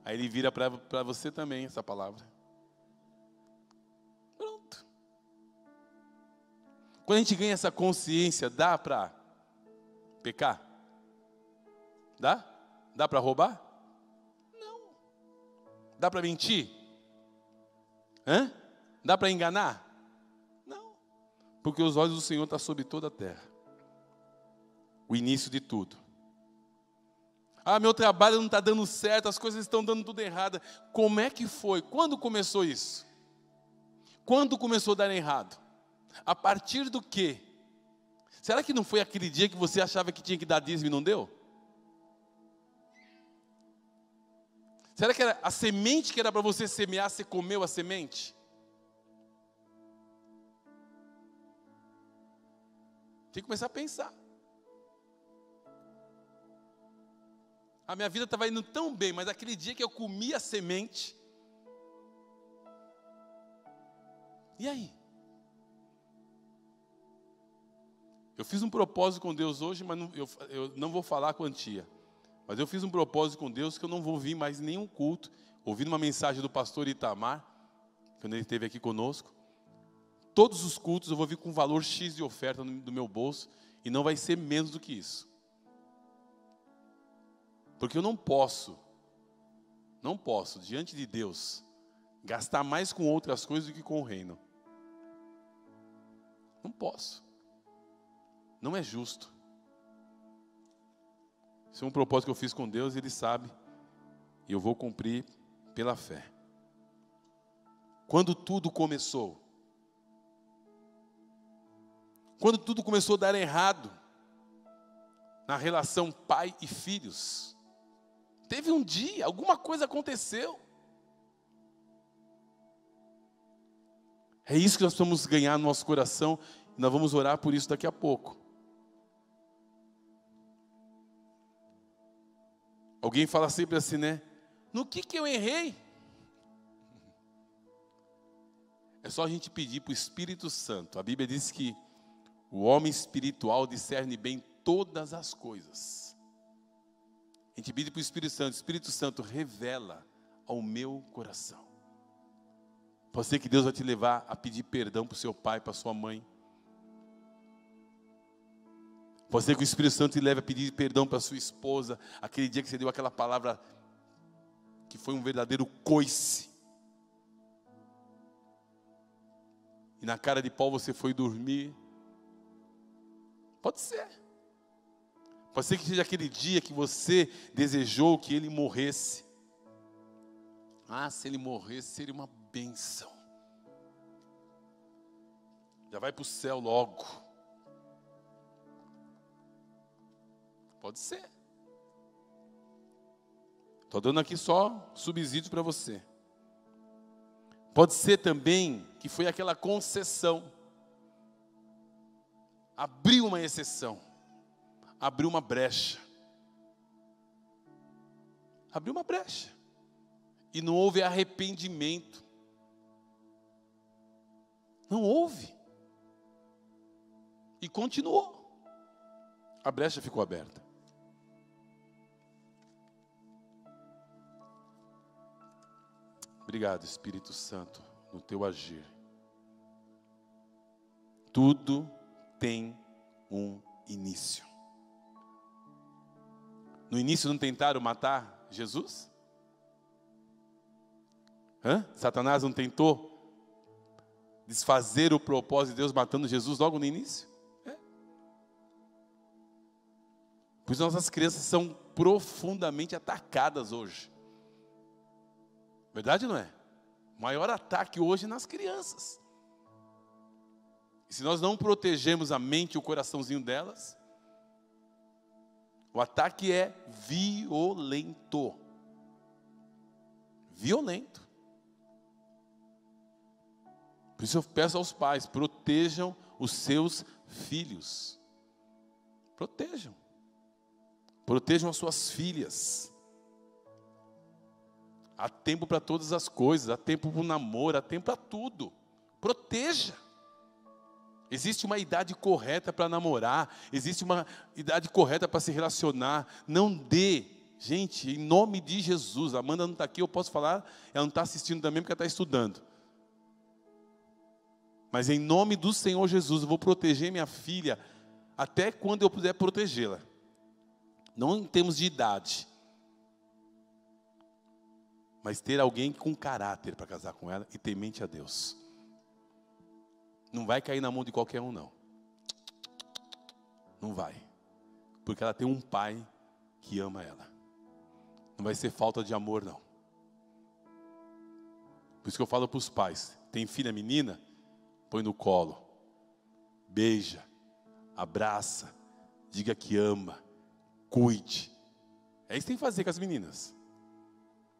Speaker 1: Aí ele vira para você também essa palavra. Quando a gente ganha essa consciência, dá para pecar? Dá? Dá para roubar? Não. Dá para mentir? Hã? Dá para enganar? Não. Porque os olhos do Senhor estão sobre toda a terra. O início de tudo. Ah, meu trabalho não está dando certo, as coisas estão dando tudo errado. Como é que foi? Quando começou isso? Quando começou a dar errado? A partir do quê? Será que não foi aquele dia que você achava que tinha que dar dízimo e não deu? Será que era a semente que era para você semear, você comeu a semente? Tem que começar a pensar. A minha vida estava indo tão bem, mas aquele dia que eu comi a semente. E aí? Eu fiz um propósito com Deus hoje, mas não, eu, eu não vou falar a quantia. Mas eu fiz um propósito com Deus que eu não vou vir mais nenhum culto. Ouvindo uma mensagem do pastor Itamar, quando ele esteve aqui conosco. Todos os cultos eu vou vir com valor X de oferta do meu bolso. E não vai ser menos do que isso. Porque eu não posso, não posso, diante de Deus, gastar mais com outras coisas do que com o reino. Não posso. Não é justo. Isso é um propósito que eu fiz com Deus, Ele sabe, e eu vou cumprir pela fé. Quando tudo começou, quando tudo começou a dar errado na relação pai e filhos, teve um dia, alguma coisa aconteceu. É isso que nós vamos ganhar no nosso coração, e nós vamos orar por isso daqui a pouco. Alguém fala sempre assim, né? No que, que eu errei? É só a gente pedir para o Espírito Santo. A Bíblia diz que o homem espiritual discerne bem todas as coisas. A gente pede para o Espírito Santo, Espírito Santo revela ao meu coração. Pode ser que Deus vai te levar a pedir perdão para o seu pai, para sua mãe. Pode ser que o Espírito Santo te leve a pedir perdão para sua esposa, aquele dia que você deu aquela palavra que foi um verdadeiro coice. E na cara de pau você foi dormir. Pode ser. Pode ser que seja aquele dia que você desejou que ele morresse. Ah, se ele morresse, seria uma bênção. Já vai para o céu logo. Pode ser. Estou dando aqui só subsídios para você. Pode ser também que foi aquela concessão. Abriu uma exceção. Abriu uma brecha. Abriu uma brecha. E não houve arrependimento. Não houve. E continuou. A brecha ficou aberta. Obrigado, Espírito Santo, no teu agir. Tudo tem um início. No início não tentaram matar Jesus? Hã? Satanás não tentou desfazer o propósito de Deus matando Jesus logo no início? É. Pois nossas crianças são profundamente atacadas hoje. Verdade não é? O maior ataque hoje nas crianças. E se nós não protegemos a mente e o coraçãozinho delas, o ataque é violento. Violento. Por isso eu peço aos pais: protejam os seus filhos. Protejam. Protejam as suas filhas. Há tempo para todas as coisas, há tempo para o namoro, há tempo para tudo. Proteja. Existe uma idade correta para namorar, existe uma idade correta para se relacionar. Não dê, gente, em nome de Jesus. A Amanda não está aqui, eu posso falar, ela não está assistindo também porque ela está estudando. Mas em nome do Senhor Jesus, eu vou proteger minha filha até quando eu puder protegê-la. Não em termos de idade, mas ter alguém com caráter para casar com ela e temente a Deus. Não vai cair na mão de qualquer um, não. Não vai. Porque ela tem um pai que ama ela. Não vai ser falta de amor, não. Por isso que eu falo para os pais: tem filha menina? Põe no colo, beija, abraça, diga que ama, cuide. É isso que tem que fazer com as meninas.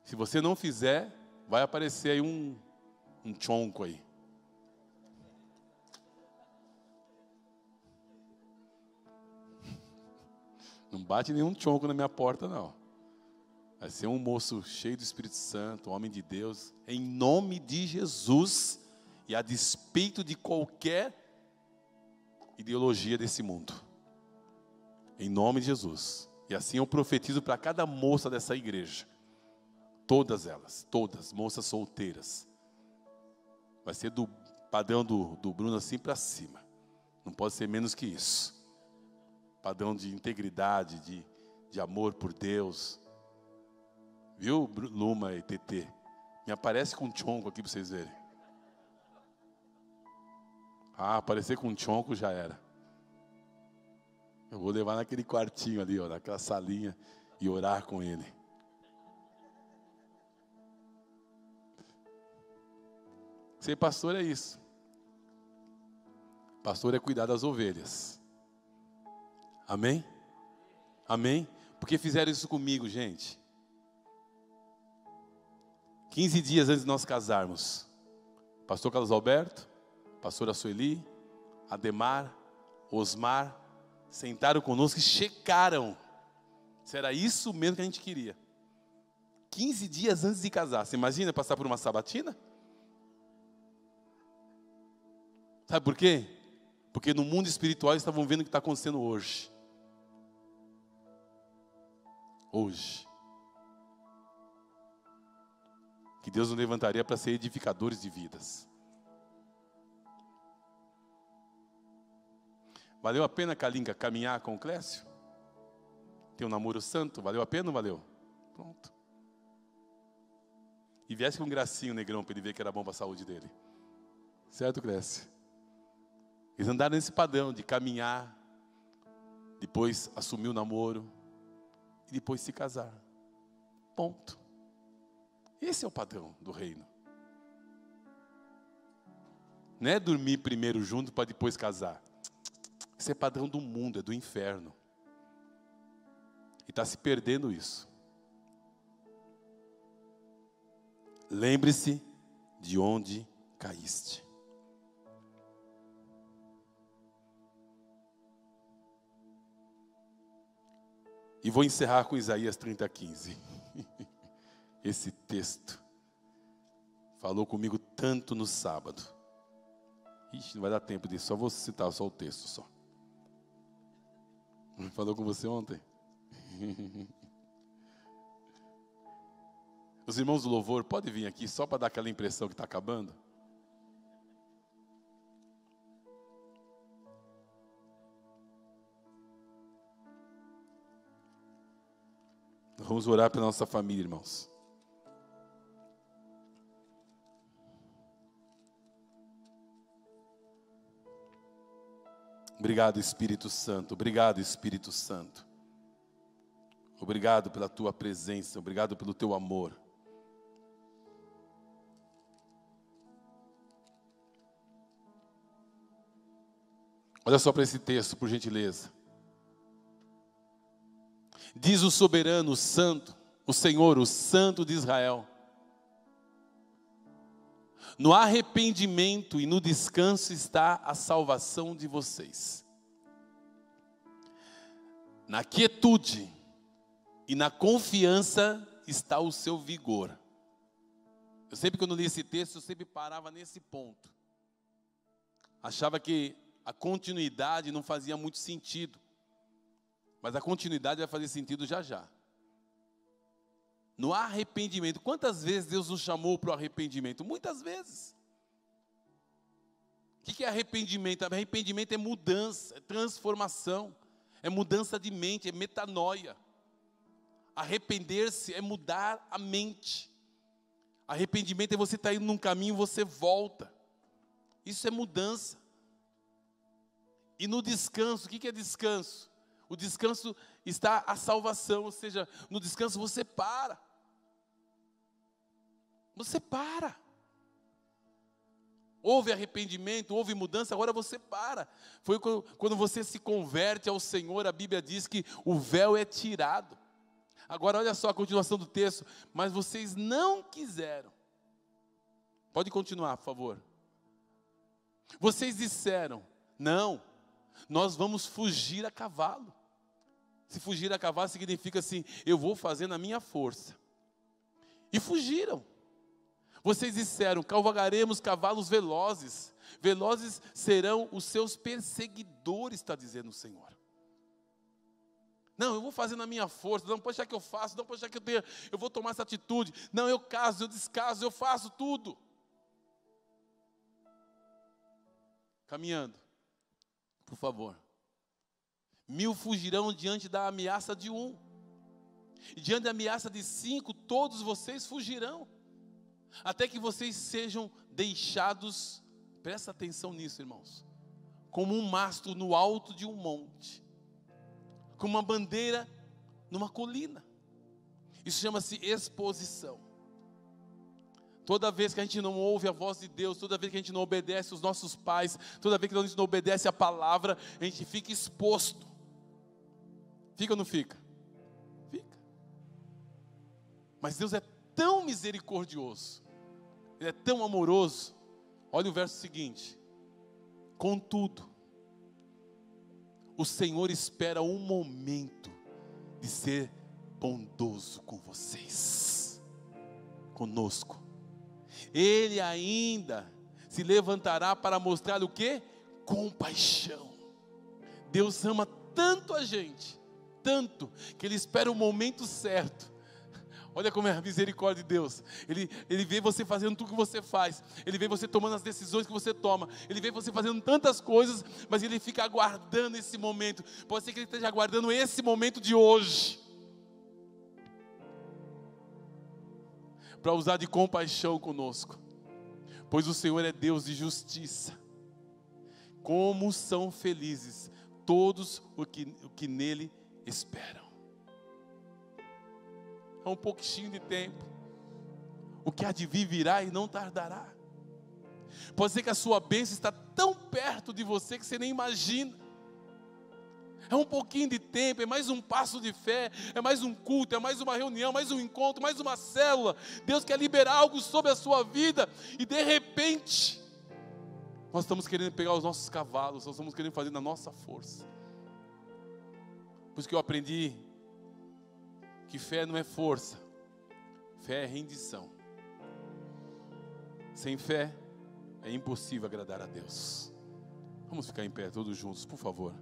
Speaker 1: Se você não fizer, vai aparecer aí um, um chonco aí. Não bate nenhum tronco na minha porta, não. Vai ser um moço cheio do Espírito Santo, um homem de Deus, em nome de Jesus e a despeito de qualquer ideologia desse mundo. Em nome de Jesus. E assim eu profetizo para cada moça dessa igreja. Todas elas, todas, moças solteiras. Vai ser do padrão do, do Bruno assim para cima. Não pode ser menos que isso padrão de integridade, de, de amor por Deus. Viu, Luma e TT? Me aparece com um tchonco aqui para vocês verem. Ah, aparecer com um tchonco já era. Eu vou levar naquele quartinho ali, ó, naquela salinha, e orar com ele. Ser pastor é isso. Pastor é cuidar das ovelhas. Amém? Amém? Porque fizeram isso comigo, gente. 15 dias antes de nós casarmos, Pastor Carlos Alberto, Pastora Sueli, Ademar, Osmar, sentaram conosco e checaram se era isso mesmo que a gente queria. 15 dias antes de casar. Você imagina passar por uma sabatina? Sabe por quê? Porque no mundo espiritual estavam vendo o que está acontecendo hoje hoje. Que Deus nos levantaria para ser edificadores de vidas. Valeu a pena, Kalinka, caminhar com o Clécio? Ter um namoro santo? Valeu a pena ou valeu? Pronto. E viesse com um gracinho, negrão, para ele ver que era bom para a saúde dele. Certo, Clécio? Eles andaram nesse padrão de caminhar, depois assumir o namoro, e depois se casar. Ponto. Esse é o padrão do reino. Não é dormir primeiro junto para depois casar. Esse é padrão do mundo, é do inferno. E está se perdendo isso. Lembre-se de onde caíste. E vou encerrar com Isaías 30, 15. Esse texto falou comigo tanto no sábado. Ixi, não vai dar tempo disso, só vou citar só o texto só. Falou com você ontem? Os irmãos do louvor podem vir aqui só para dar aquela impressão que está acabando? Vamos orar pela nossa família, irmãos. Obrigado, Espírito Santo. Obrigado, Espírito Santo. Obrigado pela tua presença. Obrigado pelo teu amor. Olha só para esse texto, por gentileza. Diz o soberano, o santo, o Senhor, o santo de Israel: No arrependimento e no descanso está a salvação de vocês. Na quietude e na confiança está o seu vigor. Eu sempre, quando li esse texto, eu sempre parava nesse ponto. Achava que a continuidade não fazia muito sentido. Mas a continuidade vai fazer sentido já já. No arrependimento. Quantas vezes Deus nos chamou para o arrependimento? Muitas vezes. O que é arrependimento? Arrependimento é mudança, é transformação, é mudança de mente, é metanoia. Arrepender-se é mudar a mente. Arrependimento é você estar tá indo num caminho, você volta. Isso é mudança. E no descanso, o que é descanso? O descanso está a salvação, ou seja, no descanso você para. Você para. Houve arrependimento, houve mudança, agora você para. Foi quando você se converte ao Senhor, a Bíblia diz que o véu é tirado. Agora olha só a continuação do texto. Mas vocês não quiseram. Pode continuar, por favor. Vocês disseram: não, nós vamos fugir a cavalo. Se fugir a cavalo significa assim: eu vou fazer na minha força. E fugiram. Vocês disseram: cavalgaremos cavalos velozes. Velozes serão os seus perseguidores, está dizendo o Senhor. Não, eu vou fazer na minha força. Não pode achar que eu faço. Não pode achar que eu tenho. Eu vou tomar essa atitude. Não, eu caso, eu descaso, eu faço tudo. Caminhando por favor. Mil fugirão diante da ameaça de um, e diante da ameaça de cinco, todos vocês fugirão, até que vocês sejam deixados, presta atenção nisso, irmãos, como um mastro no alto de um monte, como uma bandeira numa colina. Isso chama-se exposição. Toda vez que a gente não ouve a voz de Deus, toda vez que a gente não obedece os nossos pais, toda vez que a gente não obedece a palavra, a gente fica exposto. Fica ou não fica? Fica. Mas Deus é tão misericordioso, Ele é tão amoroso. Olha o verso seguinte: Contudo, o Senhor espera um momento de ser bondoso com vocês, conosco ele ainda se levantará para mostrar o que? Compaixão. Deus ama tanto a gente, tanto, que Ele espera o momento certo. Olha como é a misericórdia de Deus. Ele, ele vê você fazendo tudo que você faz. Ele vê você tomando as decisões que você toma. Ele vê você fazendo tantas coisas, mas ele fica aguardando esse momento. Pode ser que ele esteja aguardando esse momento de hoje. para usar de compaixão conosco, pois o Senhor é Deus de justiça. Como são felizes todos os que, o que nele esperam. É um pouquinho de tempo. O que há de vir virá e não tardará. Pode ser que a sua bênção está tão perto de você que você nem imagina. É um pouquinho de tempo, é mais um passo de fé, é mais um culto, é mais uma reunião, mais um encontro, mais uma célula. Deus quer liberar algo sobre a sua vida e de repente nós estamos querendo pegar os nossos cavalos, nós estamos querendo fazer na nossa força. Por isso que eu aprendi que fé não é força, fé é rendição. Sem fé é impossível agradar a Deus. Vamos ficar em pé todos juntos, por favor.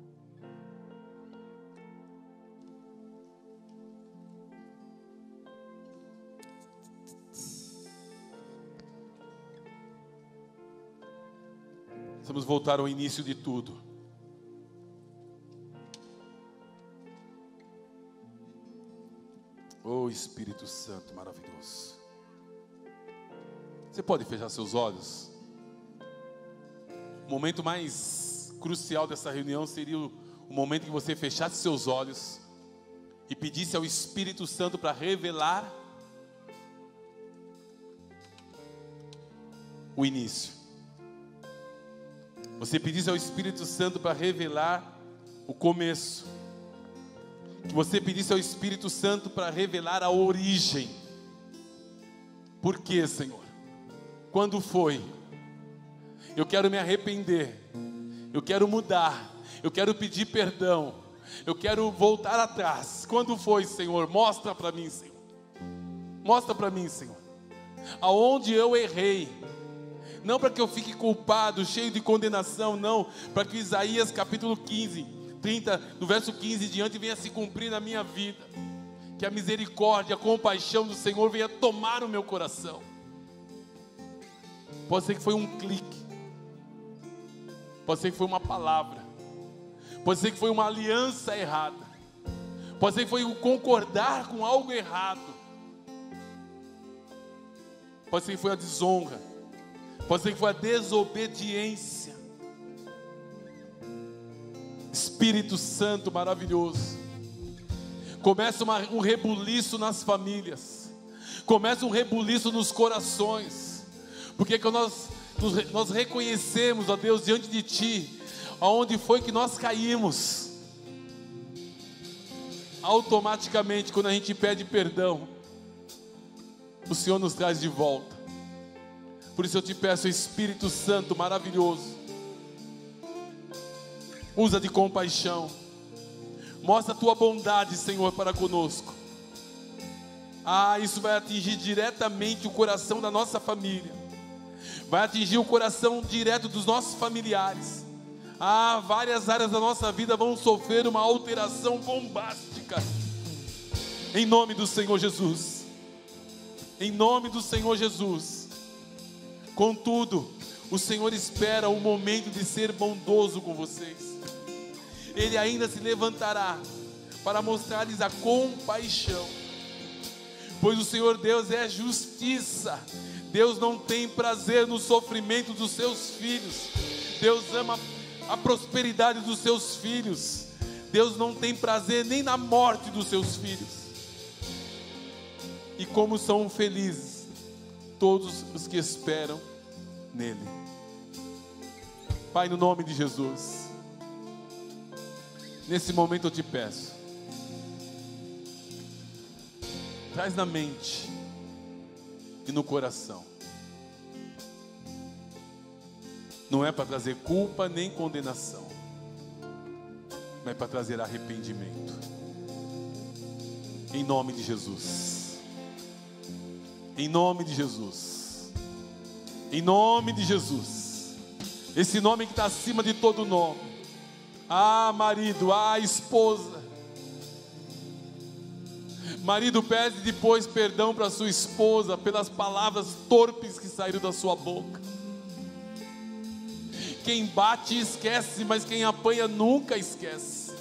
Speaker 1: Vamos voltar ao início de tudo. Oh Espírito Santo maravilhoso. Você pode fechar seus olhos? O momento mais crucial dessa reunião seria o, momento que você fechasse seus olhos e pedisse ao Espírito Santo para revelar o início. Você pedisse ao Espírito Santo para revelar o começo. Que você pedisse ao Espírito Santo para revelar a origem. Por quê, Senhor? Quando foi? Eu quero me arrepender. Eu quero mudar. Eu quero pedir perdão. Eu quero voltar atrás. Quando foi, Senhor? Mostra para mim, Senhor. Mostra para mim, Senhor. Aonde eu errei. Não para que eu fique culpado, cheio de condenação, não. Para que Isaías capítulo 15, 30, do verso 15 em diante, venha se cumprir na minha vida. Que a misericórdia, a compaixão do Senhor venha tomar o meu coração. Pode ser que foi um clique. Pode ser que foi uma palavra. Pode ser que foi uma aliança errada. Pode ser que foi o concordar com algo errado. Pode ser que foi a desonra. Pode ser que foi a desobediência. Espírito Santo maravilhoso. Começa uma, um rebuliço nas famílias. Começa um rebuliço nos corações. Porque quando nós, nós reconhecemos, ó Deus, diante de Ti, aonde foi que nós caímos. Automaticamente, quando a gente pede perdão, o Senhor nos traz de volta. Por isso eu te peço, Espírito Santo maravilhoso, usa de compaixão, mostra a tua bondade, Senhor, para conosco. Ah, isso vai atingir diretamente o coração da nossa família, vai atingir o coração direto dos nossos familiares. Ah, várias áreas da nossa vida vão sofrer uma alteração bombástica, em nome do Senhor Jesus. Em nome do Senhor Jesus. Contudo, o Senhor espera o momento de ser bondoso com vocês. Ele ainda se levantará para mostrar-lhes a compaixão. Pois o Senhor Deus é justiça. Deus não tem prazer no sofrimento dos seus filhos. Deus ama a prosperidade dos seus filhos. Deus não tem prazer nem na morte dos seus filhos. E como são felizes todos os que esperam nele. Pai, no nome de Jesus, nesse momento eu te peço, traz na mente e no coração. Não é para trazer culpa nem condenação, mas é para trazer arrependimento. Em nome de Jesus. Em nome de Jesus. Em nome de Jesus. Esse nome que está acima de todo nome. Ah, marido, ah, esposa. Marido, pede depois perdão para sua esposa pelas palavras torpes que saíram da sua boca. Quem bate esquece, mas quem apanha nunca esquece.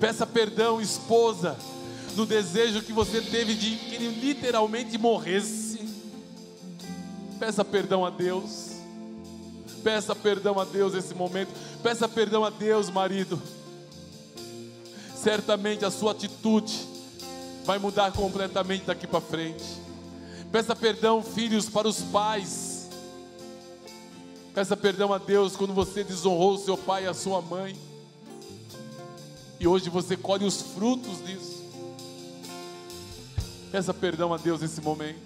Speaker 1: Peça perdão, esposa, no desejo que você teve de que ele literalmente morresse. Peça perdão a Deus. Peça perdão a Deus nesse momento. Peça perdão a Deus, marido. Certamente a sua atitude vai mudar completamente daqui para frente. Peça perdão, filhos, para os pais. Peça perdão a Deus quando você desonrou o seu pai e a sua mãe. E hoje você colhe os frutos disso. Peça perdão a Deus nesse momento.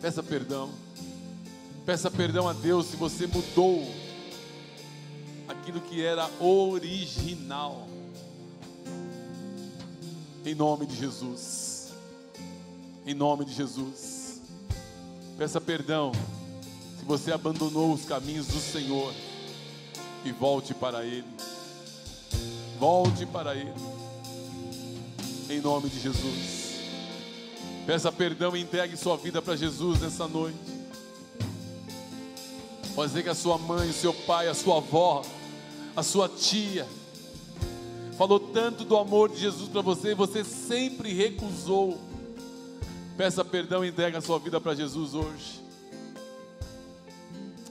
Speaker 1: Peça perdão. Peça perdão a Deus se você mudou aquilo que era original. Em nome de Jesus. Em nome de Jesus. Peça perdão se você abandonou os caminhos do Senhor e volte para Ele. Volte para Ele. Em nome de Jesus. Peça perdão e entregue sua vida para Jesus nessa noite. Pode ser que a sua mãe, o seu pai, a sua avó, a sua tia, falou tanto do amor de Jesus para você e você sempre recusou. Peça perdão e entregue a sua vida para Jesus hoje.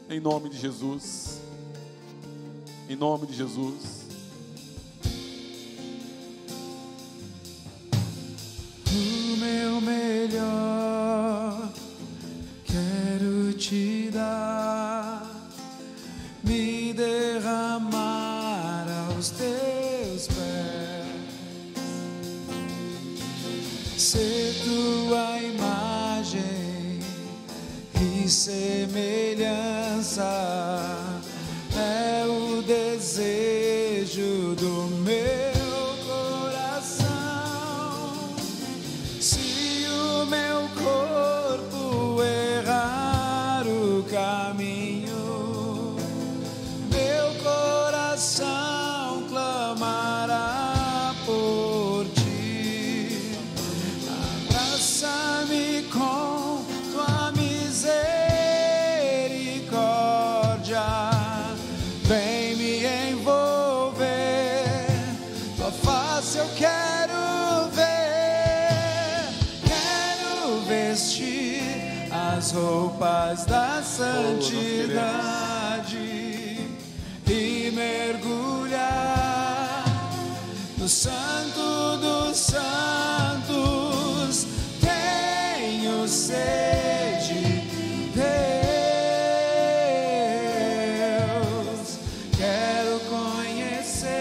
Speaker 1: Em nome de Jesus. Em nome de Jesus.
Speaker 2: O meu melhor quero te dar, semelhança Santo dos Santos. Tenho sede, Deus. Quero conhecer,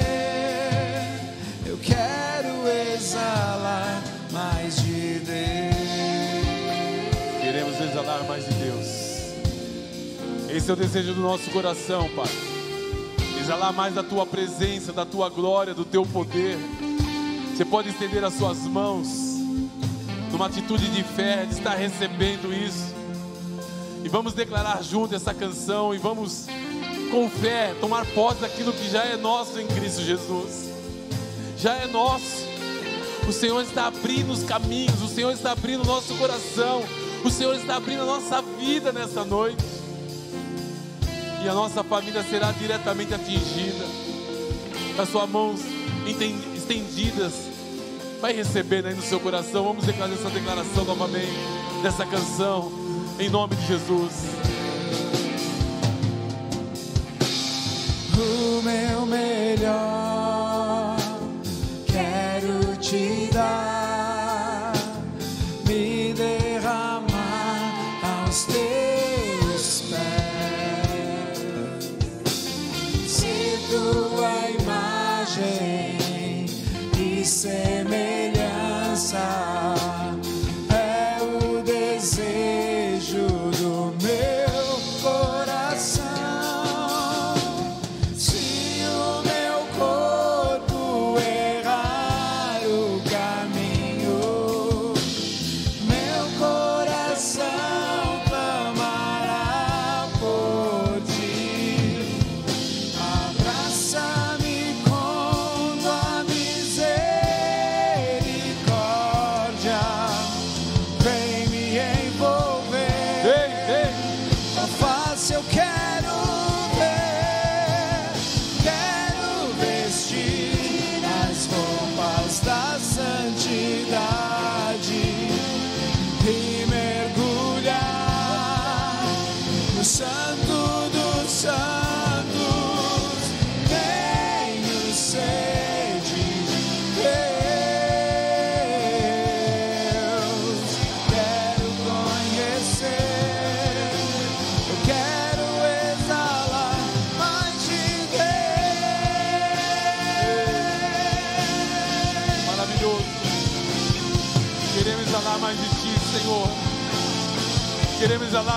Speaker 2: eu quero exalar mais de Deus.
Speaker 1: Queremos exalar mais de Deus. Esse é o desejo do nosso coração, Pai. Exalar mais da tua presença, da tua glória, do teu poder. Você pode estender as suas mãos numa atitude de fé, de estar recebendo isso. E vamos declarar junto essa canção e vamos com fé tomar posse daquilo que já é nosso em Cristo Jesus. Já é nosso. O Senhor está abrindo os caminhos, o Senhor está abrindo o nosso coração, o Senhor está abrindo a nossa vida nessa noite. E a nossa família será diretamente atingida. As suas mãos estendidas, vai recebendo aí no seu coração. Vamos declarar essa declaração novamente, dessa canção, em nome de Jesus.
Speaker 2: o meu melhor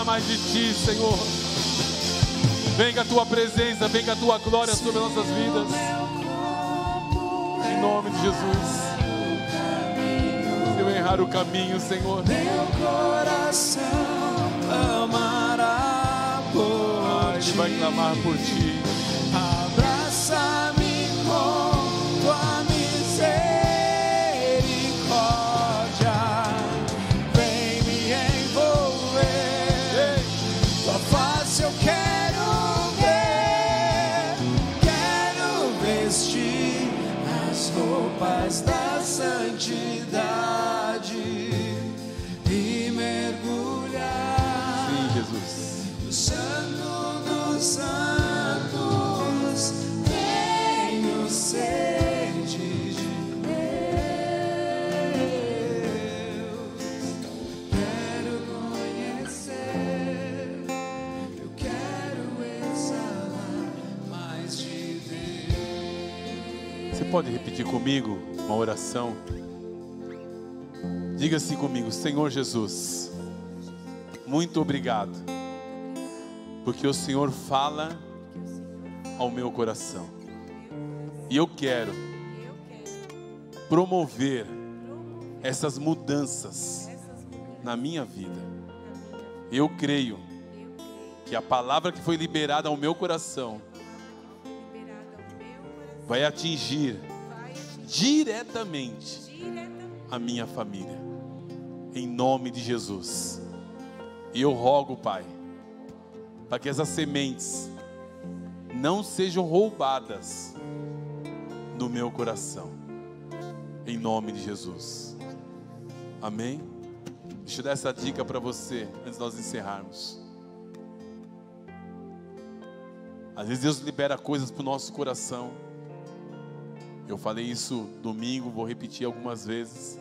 Speaker 2: Mais de
Speaker 1: ti, Senhor. Vem com a tua presença, vem com a tua glória sobre as nossas vidas. Em nome de Jesus. Se eu errar o caminho, Senhor.
Speaker 2: Meu coração clamará por
Speaker 1: Ah, Ele vai
Speaker 2: ti.
Speaker 1: clamar por ti. Comigo uma oração? Diga assim comigo: Senhor Jesus, muito obrigado, porque o Senhor fala ao meu coração, e eu quero promover essas mudanças na minha vida. Eu creio que a palavra que foi liberada ao meu coração vai atingir diretamente a minha família. Em nome de Jesus. E eu rogo, Pai, para que essas sementes não sejam roubadas do meu coração. Em nome de Jesus. Amém? Deixa eu dar essa dica para você antes de nós encerrarmos. Às vezes Deus libera coisas para o nosso coração. Eu falei isso domingo, vou repetir algumas vezes.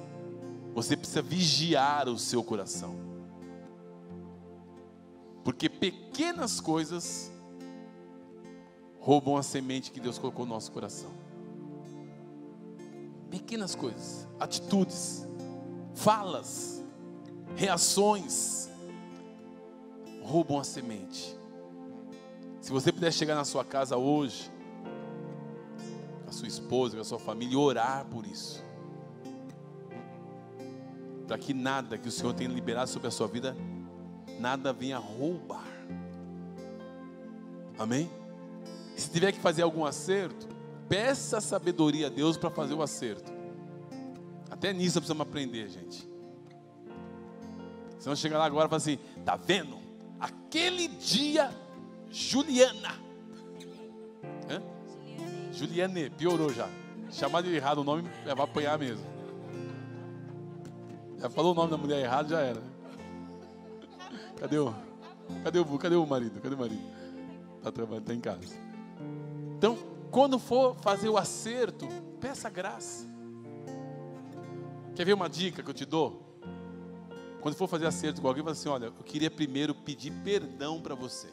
Speaker 1: Você precisa vigiar o seu coração. Porque pequenas coisas roubam a semente que Deus colocou no nosso coração. Pequenas coisas, atitudes, falas, reações roubam a semente. Se você puder chegar na sua casa hoje, a sua esposa, com a sua família, e orar por isso. Para que nada que o Senhor tenha liberado sobre a sua vida, nada venha roubar. Amém? Se tiver que fazer algum acerto, peça sabedoria a Deus para fazer o acerto. Até nisso precisamos aprender, gente. Senão chega lá agora e fala assim: tá vendo? Aquele dia, Juliana. Juliane, piorou já. Chamar de errado o nome, vai apanhar mesmo. Já falou o nome da mulher errado, já era. Cadê o? Cadê o, cadê o marido? Cadê o marido? Está trabalhando, está em casa. Então, quando for fazer o acerto, peça graça. Quer ver uma dica que eu te dou? Quando for fazer acerto com alguém, fala assim: olha, eu queria primeiro pedir perdão para você.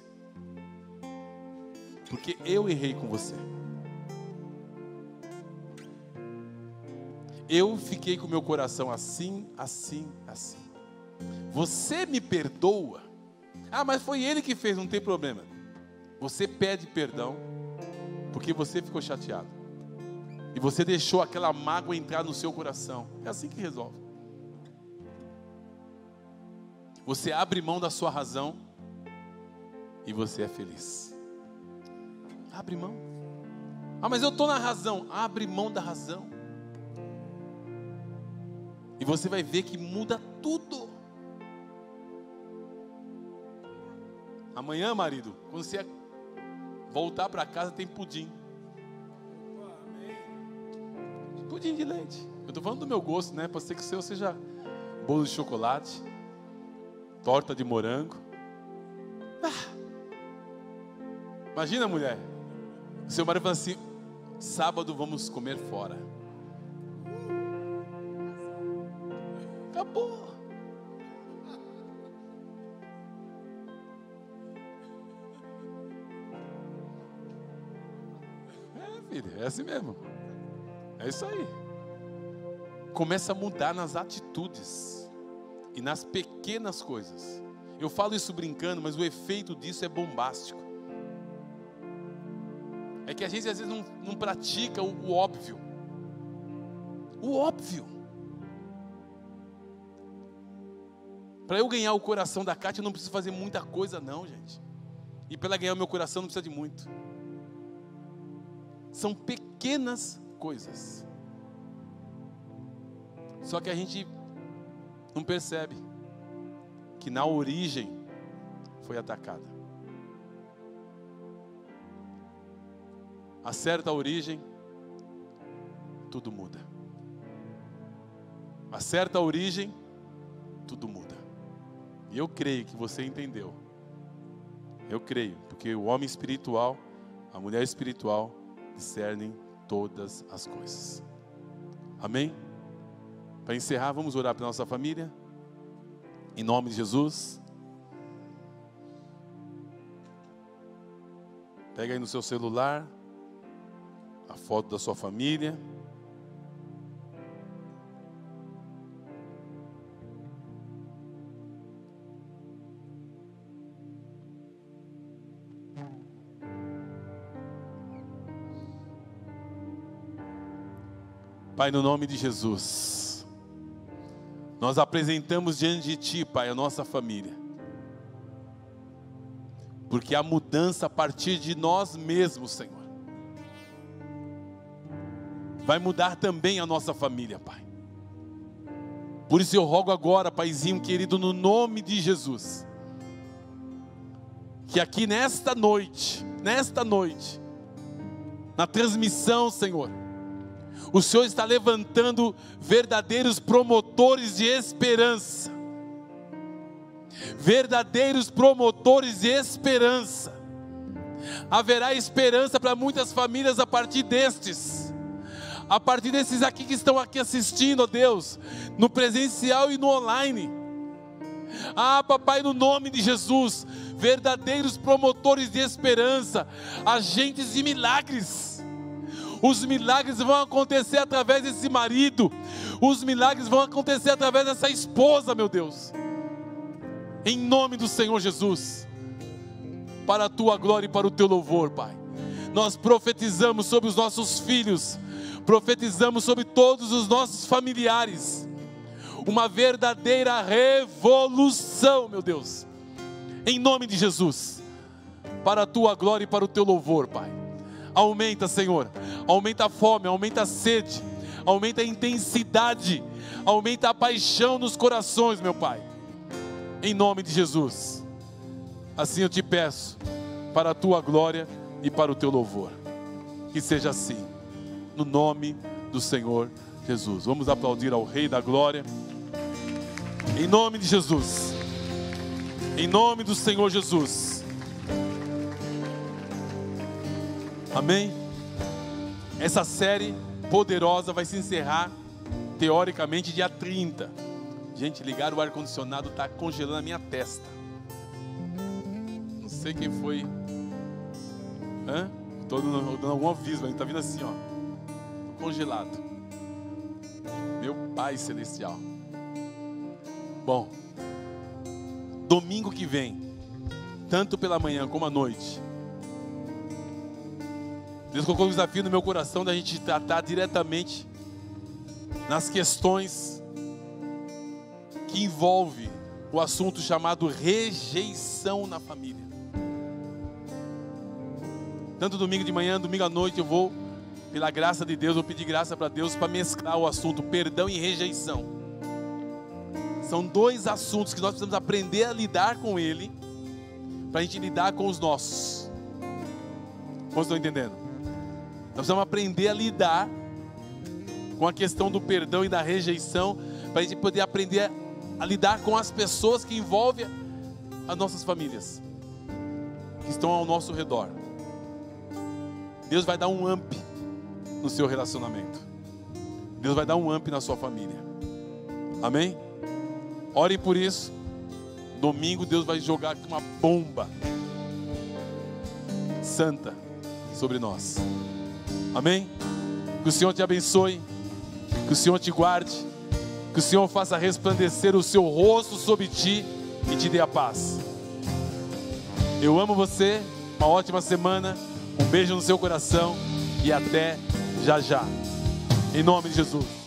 Speaker 1: Porque eu errei com você. Eu fiquei com meu coração assim, assim, assim. Você me perdoa? Ah, mas foi ele que fez, não tem problema. Você pede perdão porque você ficou chateado. E você deixou aquela mágoa entrar no seu coração. É assim que resolve. Você abre mão da sua razão e você é feliz. Abre mão. Ah, mas eu estou na razão. Abre mão da razão. E você vai ver que muda tudo. Amanhã, marido, quando você voltar para casa, tem pudim. Pudim de leite. Eu estou falando do meu gosto, né? Pode ser que o seu seja bolo de chocolate, torta de morango. Ah. Imagina, mulher. Seu marido fala assim: sábado vamos comer fora. Acabou. É, filho, é assim mesmo. É isso aí. Começa a mudar nas atitudes e nas pequenas coisas. Eu falo isso brincando, mas o efeito disso é bombástico. É que a gente às vezes não, não pratica o, o óbvio. O óbvio. Para eu ganhar o coração da Kátia, eu não preciso fazer muita coisa, não, gente. E para ela ganhar o meu coração, não precisa de muito. São pequenas coisas. Só que a gente não percebe que na origem foi atacada. Acerta a origem, tudo muda. Acerta a origem, tudo muda. E eu creio que você entendeu. Eu creio, porque o homem espiritual, a mulher espiritual, discernem todas as coisas. Amém? Para encerrar, vamos orar para nossa família. Em nome de Jesus. Pega aí no seu celular a foto da sua família. Pai, no nome de Jesus, nós apresentamos diante de Ti, Pai, a nossa família, porque a mudança a partir de nós mesmos, Senhor, vai mudar também a nossa família, Pai. Por isso eu rogo agora, Paizinho querido, no nome de Jesus, que aqui nesta noite, nesta noite, na transmissão, Senhor, o Senhor está levantando verdadeiros promotores de esperança. Verdadeiros promotores de esperança. Haverá esperança para muitas famílias a partir destes. A partir desses aqui que estão aqui assistindo, ó Deus, no presencial e no online. Ah, papai, no nome de Jesus, verdadeiros promotores de esperança, agentes de milagres os milagres vão acontecer através desse marido. Os milagres vão acontecer através dessa esposa, meu Deus. Em nome do Senhor Jesus. Para a tua glória e para o teu louvor, Pai. Nós profetizamos sobre os nossos filhos, profetizamos sobre todos os nossos familiares. Uma verdadeira revolução, meu Deus. Em nome de Jesus. Para a tua glória e para o teu louvor, Pai. Aumenta, Senhor. Aumenta a fome, aumenta a sede, aumenta a intensidade, aumenta a paixão nos corações, meu Pai. Em nome de Jesus. Assim eu te peço, para a tua glória e para o teu louvor. Que seja assim, no nome do Senhor Jesus. Vamos aplaudir ao Rei da Glória. Em nome de Jesus. Em nome do Senhor Jesus. Amém? Essa série poderosa vai se encerrar, teoricamente, dia 30. Gente, ligar o ar-condicionado está congelando a minha testa. Não sei quem foi. Hã? Estou dando, dando algum aviso, mas está vindo assim, ó. Congelado. Meu Pai Celestial. Bom, domingo que vem, tanto pela manhã como à noite, Deus colocou um desafio no meu coração da gente tratar diretamente nas questões que envolve o assunto chamado rejeição na família. Tanto domingo de manhã, domingo à noite eu vou, pela graça de Deus, vou pedir graça para Deus para mesclar o assunto perdão e rejeição. São dois assuntos que nós precisamos aprender a lidar com ele, para a gente lidar com os nossos. Como estão entendendo? Nós precisamos aprender a lidar com a questão do perdão e da rejeição, para a gente poder aprender a, lidar com as pessoas que envolvem as nossas famílias, que estão ao nosso redor. Deus vai dar um amp no seu relacionamento. Deus vai dar um amp na sua família. Amém? Orem por isso. Domingo Deus vai jogar uma bomba santa sobre nós. Amém? Que o Senhor te abençoe, que o Senhor te guarde, que o Senhor faça resplandecer o seu rosto sobre ti e te dê a paz. Eu amo você, uma ótima semana, um beijo no seu coração e até já já. Em nome de Jesus.